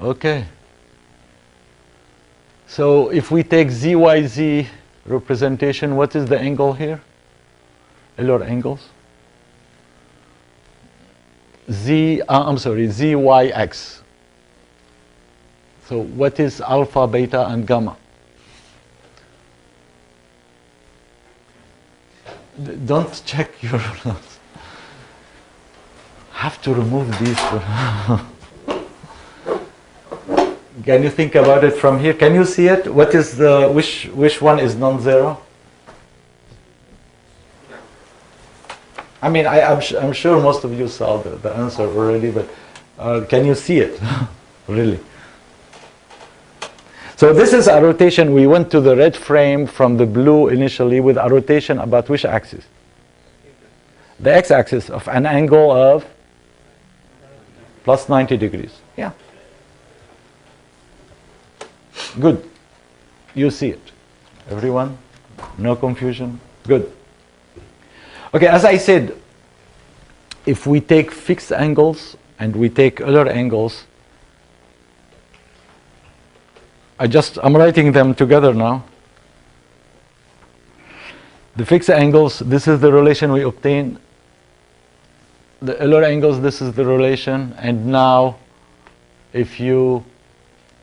Okay. So if we take ZYZ representation, what is the angle here? Euler angles. Z, uh, I'm sorry, ZYX. So what is alpha, beta, and gamma? Don't check your notes. Have to remove these. Can you think about it from here? Can you see it? What is the which which one is non-zero? I mean, I, am I'm sure most of you saw the, the answer already, but uh, can you see it? really? So this is a rotation. We went to the red frame from the blue initially with a rotation about which axis? the x-axis of an angle of plus 90 degrees. Yeah. Good. You see it. Everyone? No confusion? Good. Okay, as I said, if we take fixed angles and we take Euler angles, I just, I'm writing them together now. The fixed angles, this is the relation we obtain. The Euler angles, this is the relation. And now, if you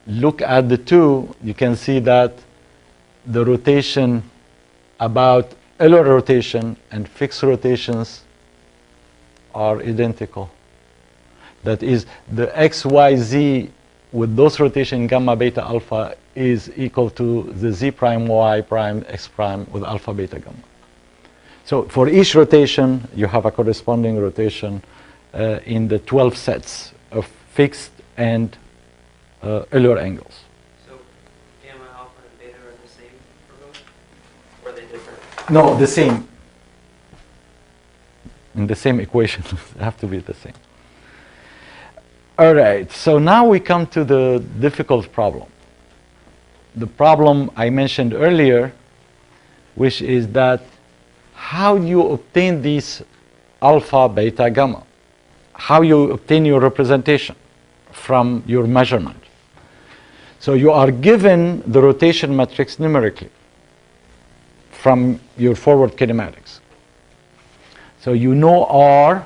look at the two, you can see that the rotation about Euler rotation and fixed rotations are identical. That is, the xyz with those rotation gamma beta alpha is equal to the z prime y prime x prime with alpha beta gamma. So for each rotation, you have a corresponding rotation uh, in the 12 sets of fixed and uh, angles. So gamma, alpha, and beta are the same for both? Or are they different? No, the same. In the same equation, they have to be the same. All right, so now we come to the difficult problem. The problem I mentioned earlier, which is that how you obtain these alpha, beta, gamma, how you obtain your representation from your measurement. So you are given the rotation matrix numerically from your forward kinematics. So you know R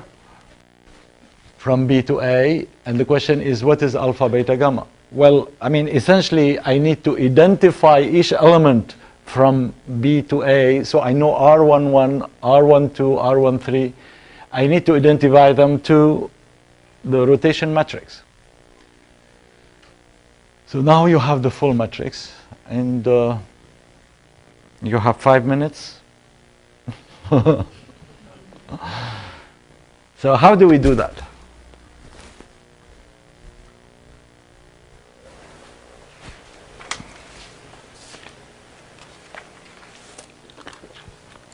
from B to A, and the question is what is alpha, beta, gamma? Well, I mean, essentially, I need to identify each element from B to A, so I know R11, R12, R13. I need to identify them to the rotation matrix. So now you have the full matrix, and uh, you have five minutes. so how do we do that?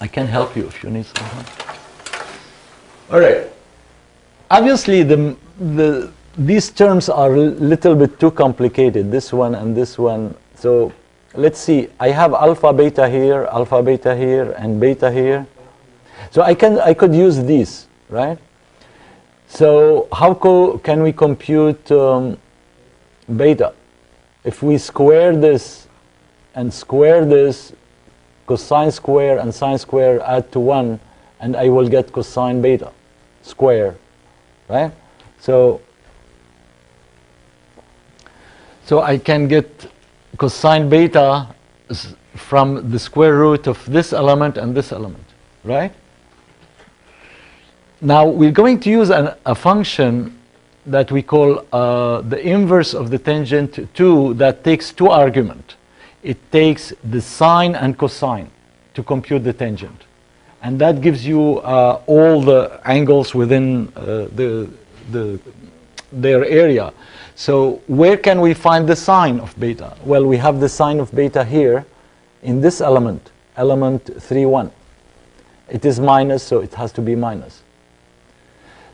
I can help you if you need some help. All right. Obviously, the, the, these terms are a little bit too complicated, this one and this one. So let's see. I have alpha, beta here, alpha, beta here, and beta here. So I, can, I could use these, right? So how co can we compute um, beta? If we square this and square this, cosine square and sine square add to 1 and I will get cosine beta square right so so I can get cosine beta from the square root of this element and this element right now we're going to use an, a function that we call uh, the inverse of the tangent 2 that takes two arguments it takes the sine and cosine to compute the tangent. And that gives you uh, all the angles within uh, the, the, their area. So where can we find the sine of beta? Well, we have the sine of beta here in this element, element 3, 1. It is minus, so it has to be minus.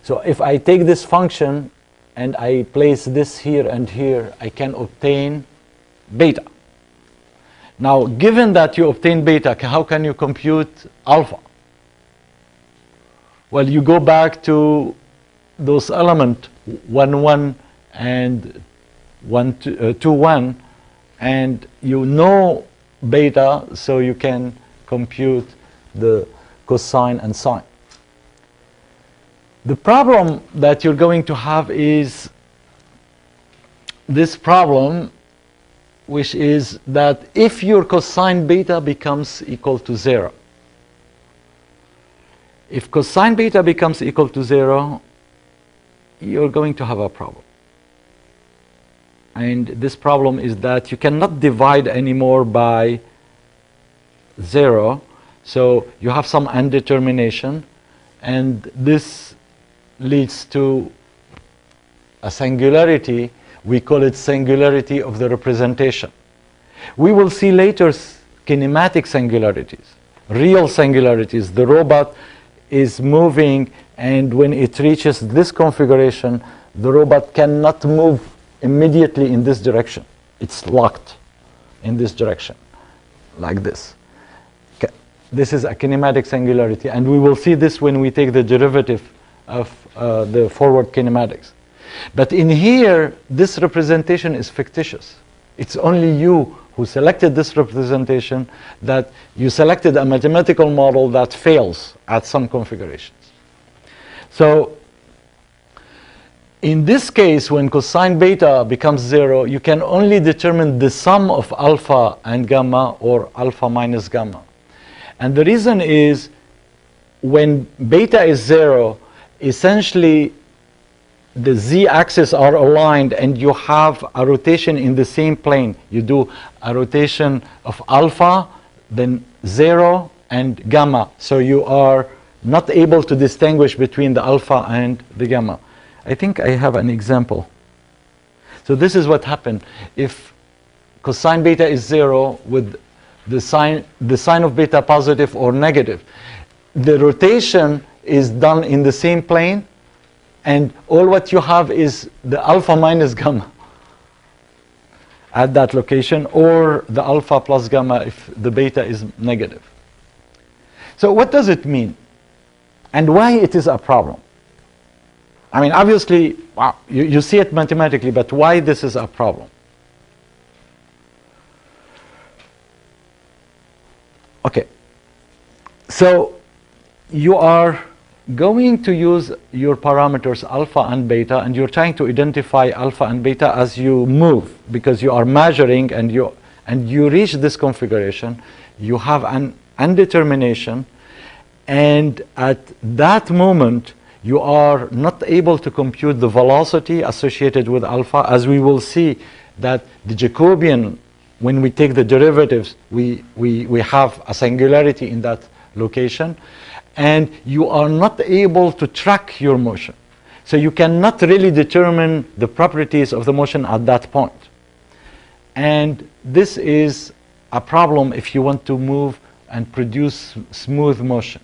So if I take this function and I place this here and here, I can obtain beta. Now, given that you obtain beta, how can you compute alpha? Well, you go back to those element 1, 1 and 1, 2, uh, 2, 1, and you know beta, so you can compute the cosine and sine. The problem that you're going to have is this problem which is that if your cosine beta becomes equal to 0, if cosine beta becomes equal to 0, you're going to have a problem. And this problem is that you cannot divide anymore by 0, so you have some indetermination, and this leads to a singularity we call it singularity of the representation. We will see later kinematic singularities, real singularities. The robot is moving and when it reaches this configuration, the robot cannot move immediately in this direction. It's locked in this direction, like this. Ca- This is a kinematic singularity, and we will see this when we take the derivative of uh, the forward kinematics. But in here, this representation is fictitious. It's only you who selected this representation that you selected a mathematical model that fails at some configurations. So in this case, when cosine beta becomes zero, you can only determine the sum of alpha and gamma or alpha minus gamma. And the reason is when beta is zero, essentially the z-axis are aligned and you have a rotation in the same plane. You do a rotation of alpha, then zero and gamma. So you are not able to distinguish between the alpha and the gamma. I think I have an example. So this is what happened. If cosine beta is zero with the sign, the sign of beta positive or negative, the rotation is done in the same plane and all what you have is the alpha minus gamma at that location or the alpha plus gamma if the beta is negative. So what does it mean? And why it is a problem? I mean, obviously, wow, you, you see it mathematically, but why this is a problem? Okay. So you are going to use your parameters alpha and beta and you're trying to identify alpha and beta as you move because you are measuring and you and you reach this configuration you have an undetermination and at that moment you are not able to compute the velocity associated with alpha as we will see that the Jacobian when we take the derivatives we, we, we have a singularity in that location and you are not able to track your motion. So you cannot really determine the properties of the motion at that. And this is a problem if you want to move and produce smooth motion.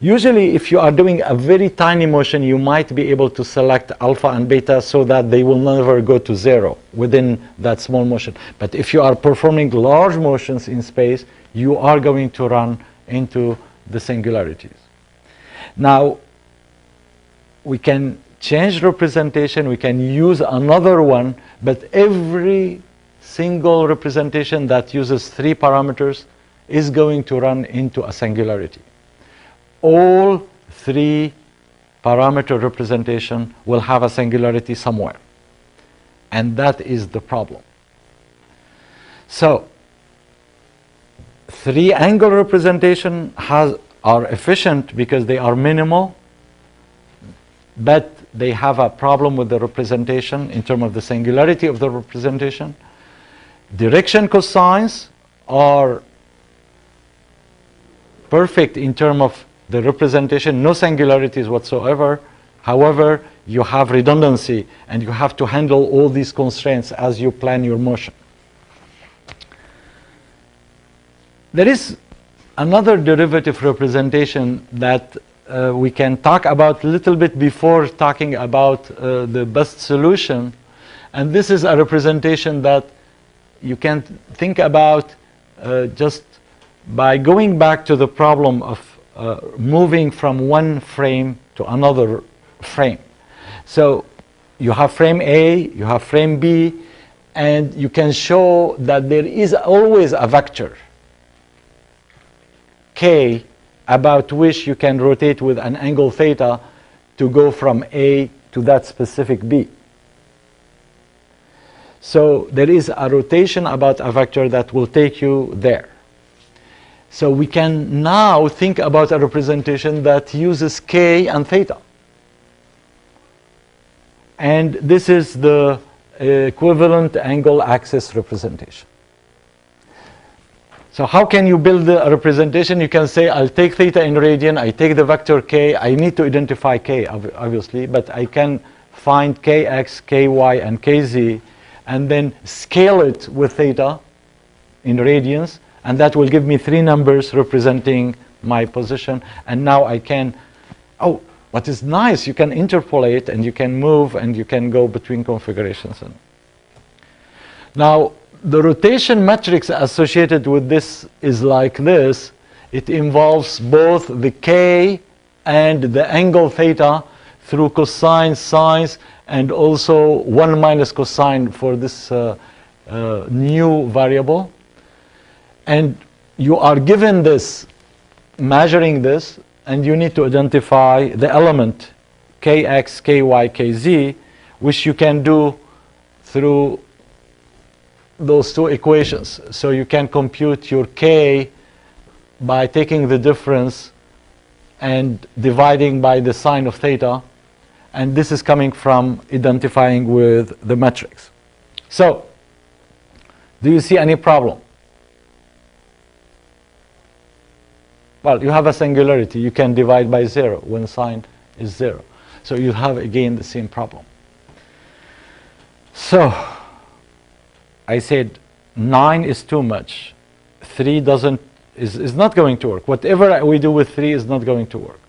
Usually, if you are doing a very tiny motion, you might be able to select alpha and beta so that they will never go to zero within that small motion. But if you are performing large motions in space, you are going to run into the singularities. Now, we can change representation, we can use another one, but every single representation that uses three parameters is going to run into a singularity. All three parameter representation will have a singularity somewhere. And that is the problem. So, three angle representation has, are efficient because they are minimal, but they have a problem with the representation in terms of the singularity of the representation. Direction cosines are perfect in terms of the representation, no singularities whatsoever. However, you have redundancy and you have to handle all these constraints as you plan your motion. There is another derivative representation that uh, we can talk about a little bit before talking about uh, the best solution. And this is a representation that you can think about uh, just by going back to the problem of uh, moving from one frame to another frame. So you have frame A, you have frame B, and you can show that there is always a vector k about which you can rotate with an angle theta to go from A to that specific B. So there is a rotation about a vector that will take you there. So we can now think about a representation that uses k and theta. And this is the equivalent angle axis representation. So how can you build a representation? You can say, I'll take theta in radian, I take the vector k, I need to identify k, obviously, but I can find kx, ky, and kz, and then scale it with theta in radians, and that will give me three numbers representing my position, and now I can, oh, what is nice, you can interpolate and you can move and you can go between configurations. Now, the rotation matrix associated with this is like this. It involves both the k and the angle theta through cosine, sines, and also 1 minus cosine for this uh, uh, new variable. And you are given this, measuring this, and you need to identify the element kx, ky, kz, which you can do through those two equations. So you can compute your k by taking the difference and dividing by the sine of theta. And this is coming from identifying with the matrix. So, do you see any problem? Well, you have a singularity. You can divide by zero when sine is zero. So you have again the same problem. So, I said 9 is too much. 3 doesn't is, is not going to work. Whatever we do with 3 is not going to work.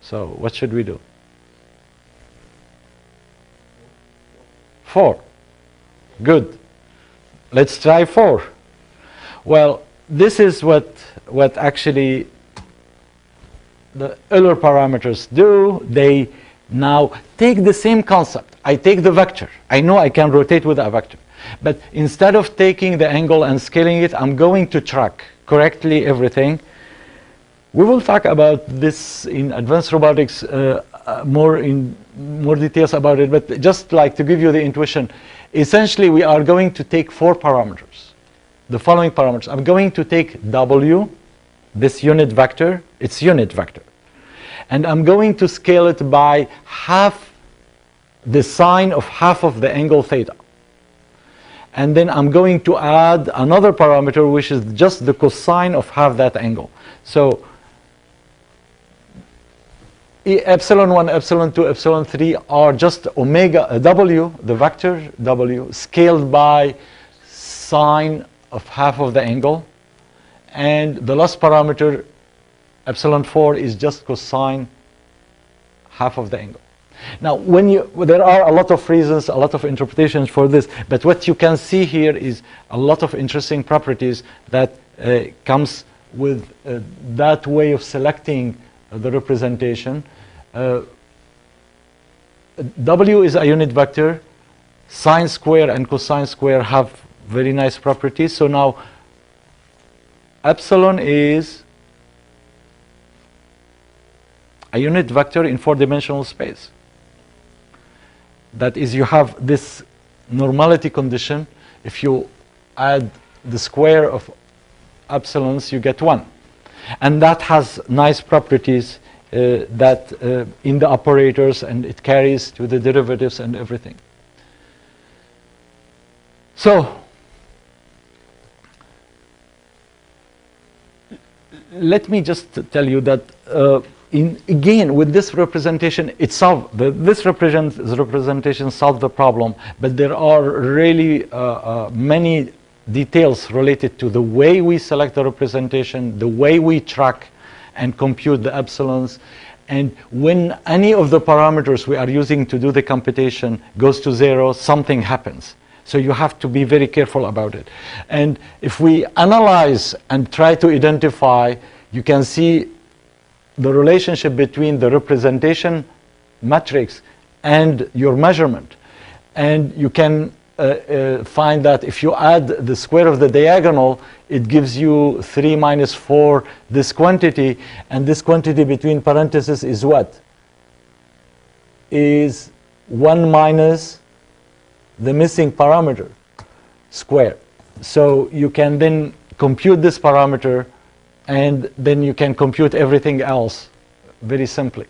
So what should we do? 4. Good. Let's try 4. Well, this is what, what actually the Euler parameters do. They now take the same concept. I take the vector. I know I can rotate with a vector. But instead of taking the angle and scaling it, I'm going to track correctly everything. We will talk about this in advanced robotics uh, uh, more in more details about it, but just like to give you the intuition, essentially we are going to take four parameters. The following parameters. I'm going to take W, this unit vector, it's unit vector. And I'm going to scale it by half the sine of half of the angle theta and then I'm going to add another parameter which is just the cosine of half that angle. So e epsilon 1, epsilon 2, epsilon 3 are just omega uh, w, the vector w, scaled by sine of half of the angle. And the last parameter, epsilon 4, is just cosine half of the angle. Now, when you, there are a lot of reasons, a lot of interpretations for this, but what you can see here is a lot of interesting properties that uh, comes with uh, that way of selecting uh, the representation. Uh, w is a unit vector. Sine square and cosine square have very nice properties. So now epsilon is a unit vector in four-dimensional space. That is, you have this normality condition. If you add the square of epsilons, you get 1. And that has nice properties uh, that uh, in the operators and it carries to the derivatives and everything. So, let me just tell you that uh, in, again, with this representation, it solved, the, this represent, representation solved the problem, but there are really uh, uh, many details related to the way we select the representation, the way we track and compute the epsilons, and when any of the parameters we are using to do the computation goes to zero, something happens. So you have to be very careful about it. And if we analyze and try to identify, you can see the relationship between the representation matrix and your measurement. And you can uh, uh, find that if you add the square of the diagonal, it gives you 3 minus 4, this quantity. And this quantity between parentheses is what? Is 1 minus the missing parameter square. So you can then compute this parameter and then you can compute everything else very simply.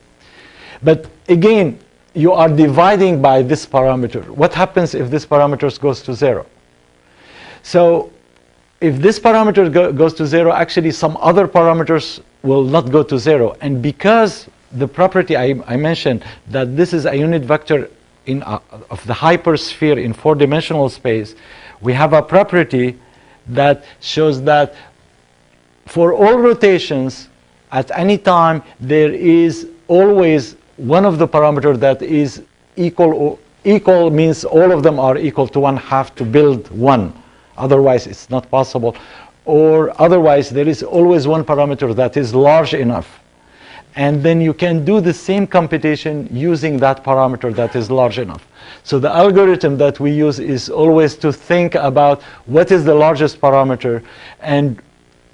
But again, you are dividing by this parameter. What happens if this parameter goes to zero? So if this parameter go, goes to zero, actually some other parameters will not go to zero. And because the property I, I mentioned that this is a unit vector in a, of the hypersphere in four-dimensional space, we have a property that shows that for all rotations, at any time there is always one of the parameter that is equal or equal means all of them are equal to one half to build one. Otherwise it's not possible. Or otherwise there is always one parameter that is large enough and then you can do the same computation using that parameter that is large enough. So the algorithm that we use is always to think about what is the largest parameter and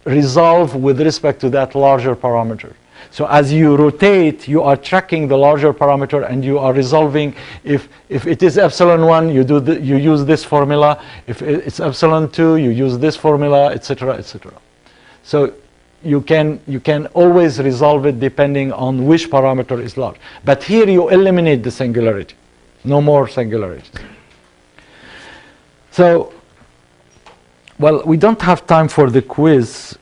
resolve with respect to that larger parameter. So as you rotate, you are tracking the larger parameter and you are resolving if, if it is epsilon 1, you, do the, you use this formula. If it's epsilon 2, you use this formula, etc., etc. So you can, you can always resolve it depending on which parameter is large. But here you eliminate the singularity. No more singularities. So, well, we don't have time for the quiz.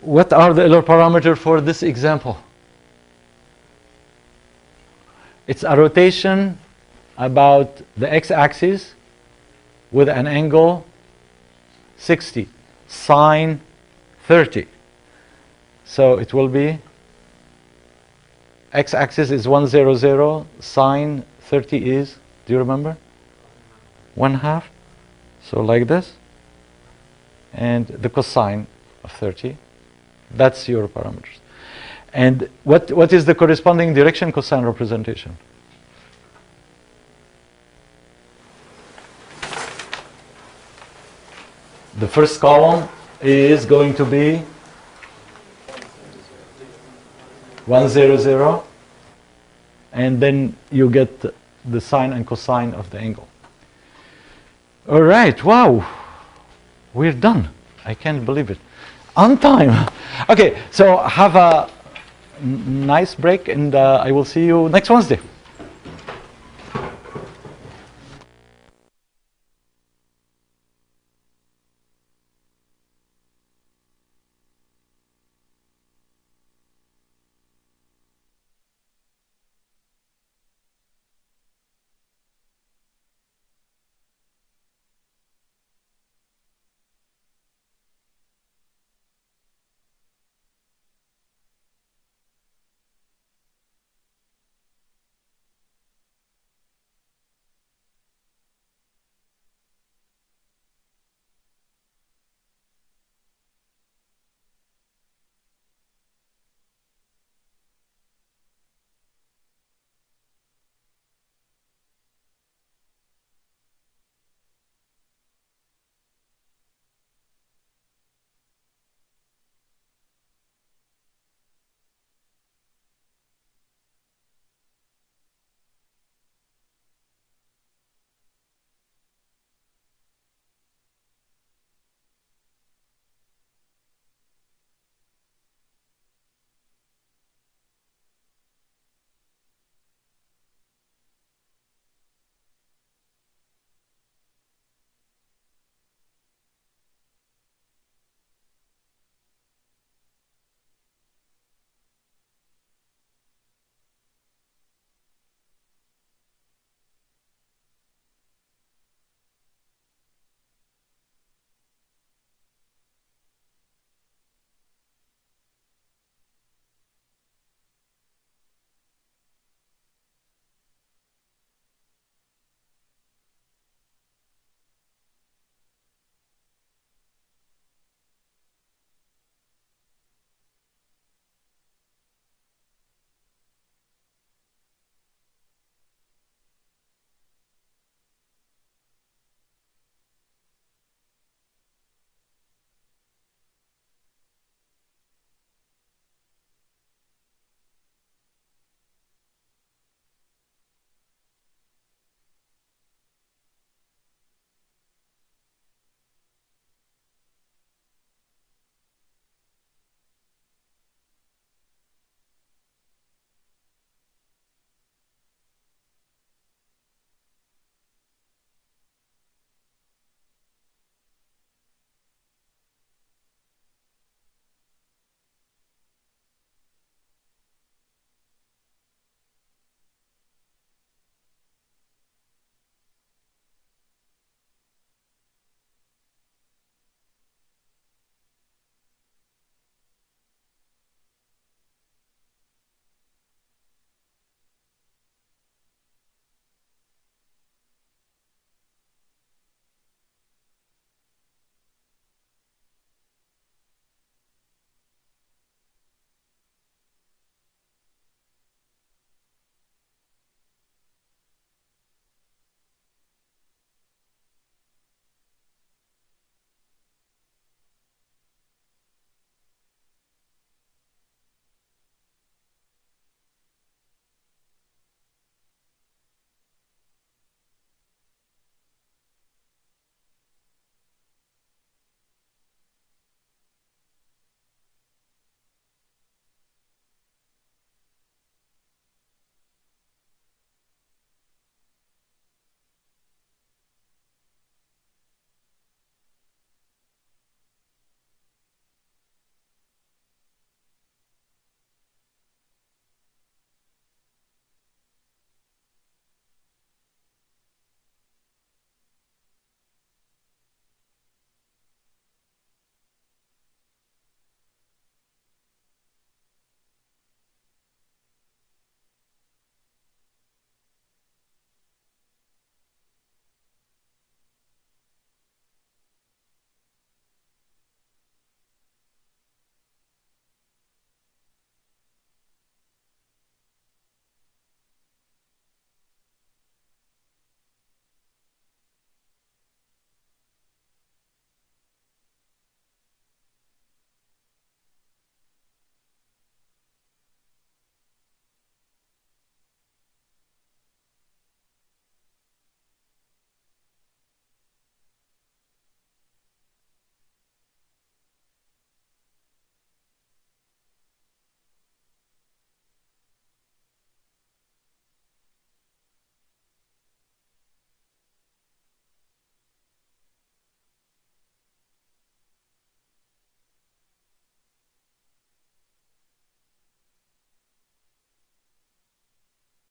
What are the Euler parameters for this example? It's a rotation about the x-axis with an angle 60 sine 30 so it will be x-axis is 100 sine 30 is do you remember? One half so like this. And the cosine of 30 that's your parameters. And what what is the corresponding direction cosine representation the first column is going to be 100 and then you get the sine and cosine of the angle. All right wow. We're done. I can't believe it. On time. Okay so have a nice break and uh, i will see you next wednesday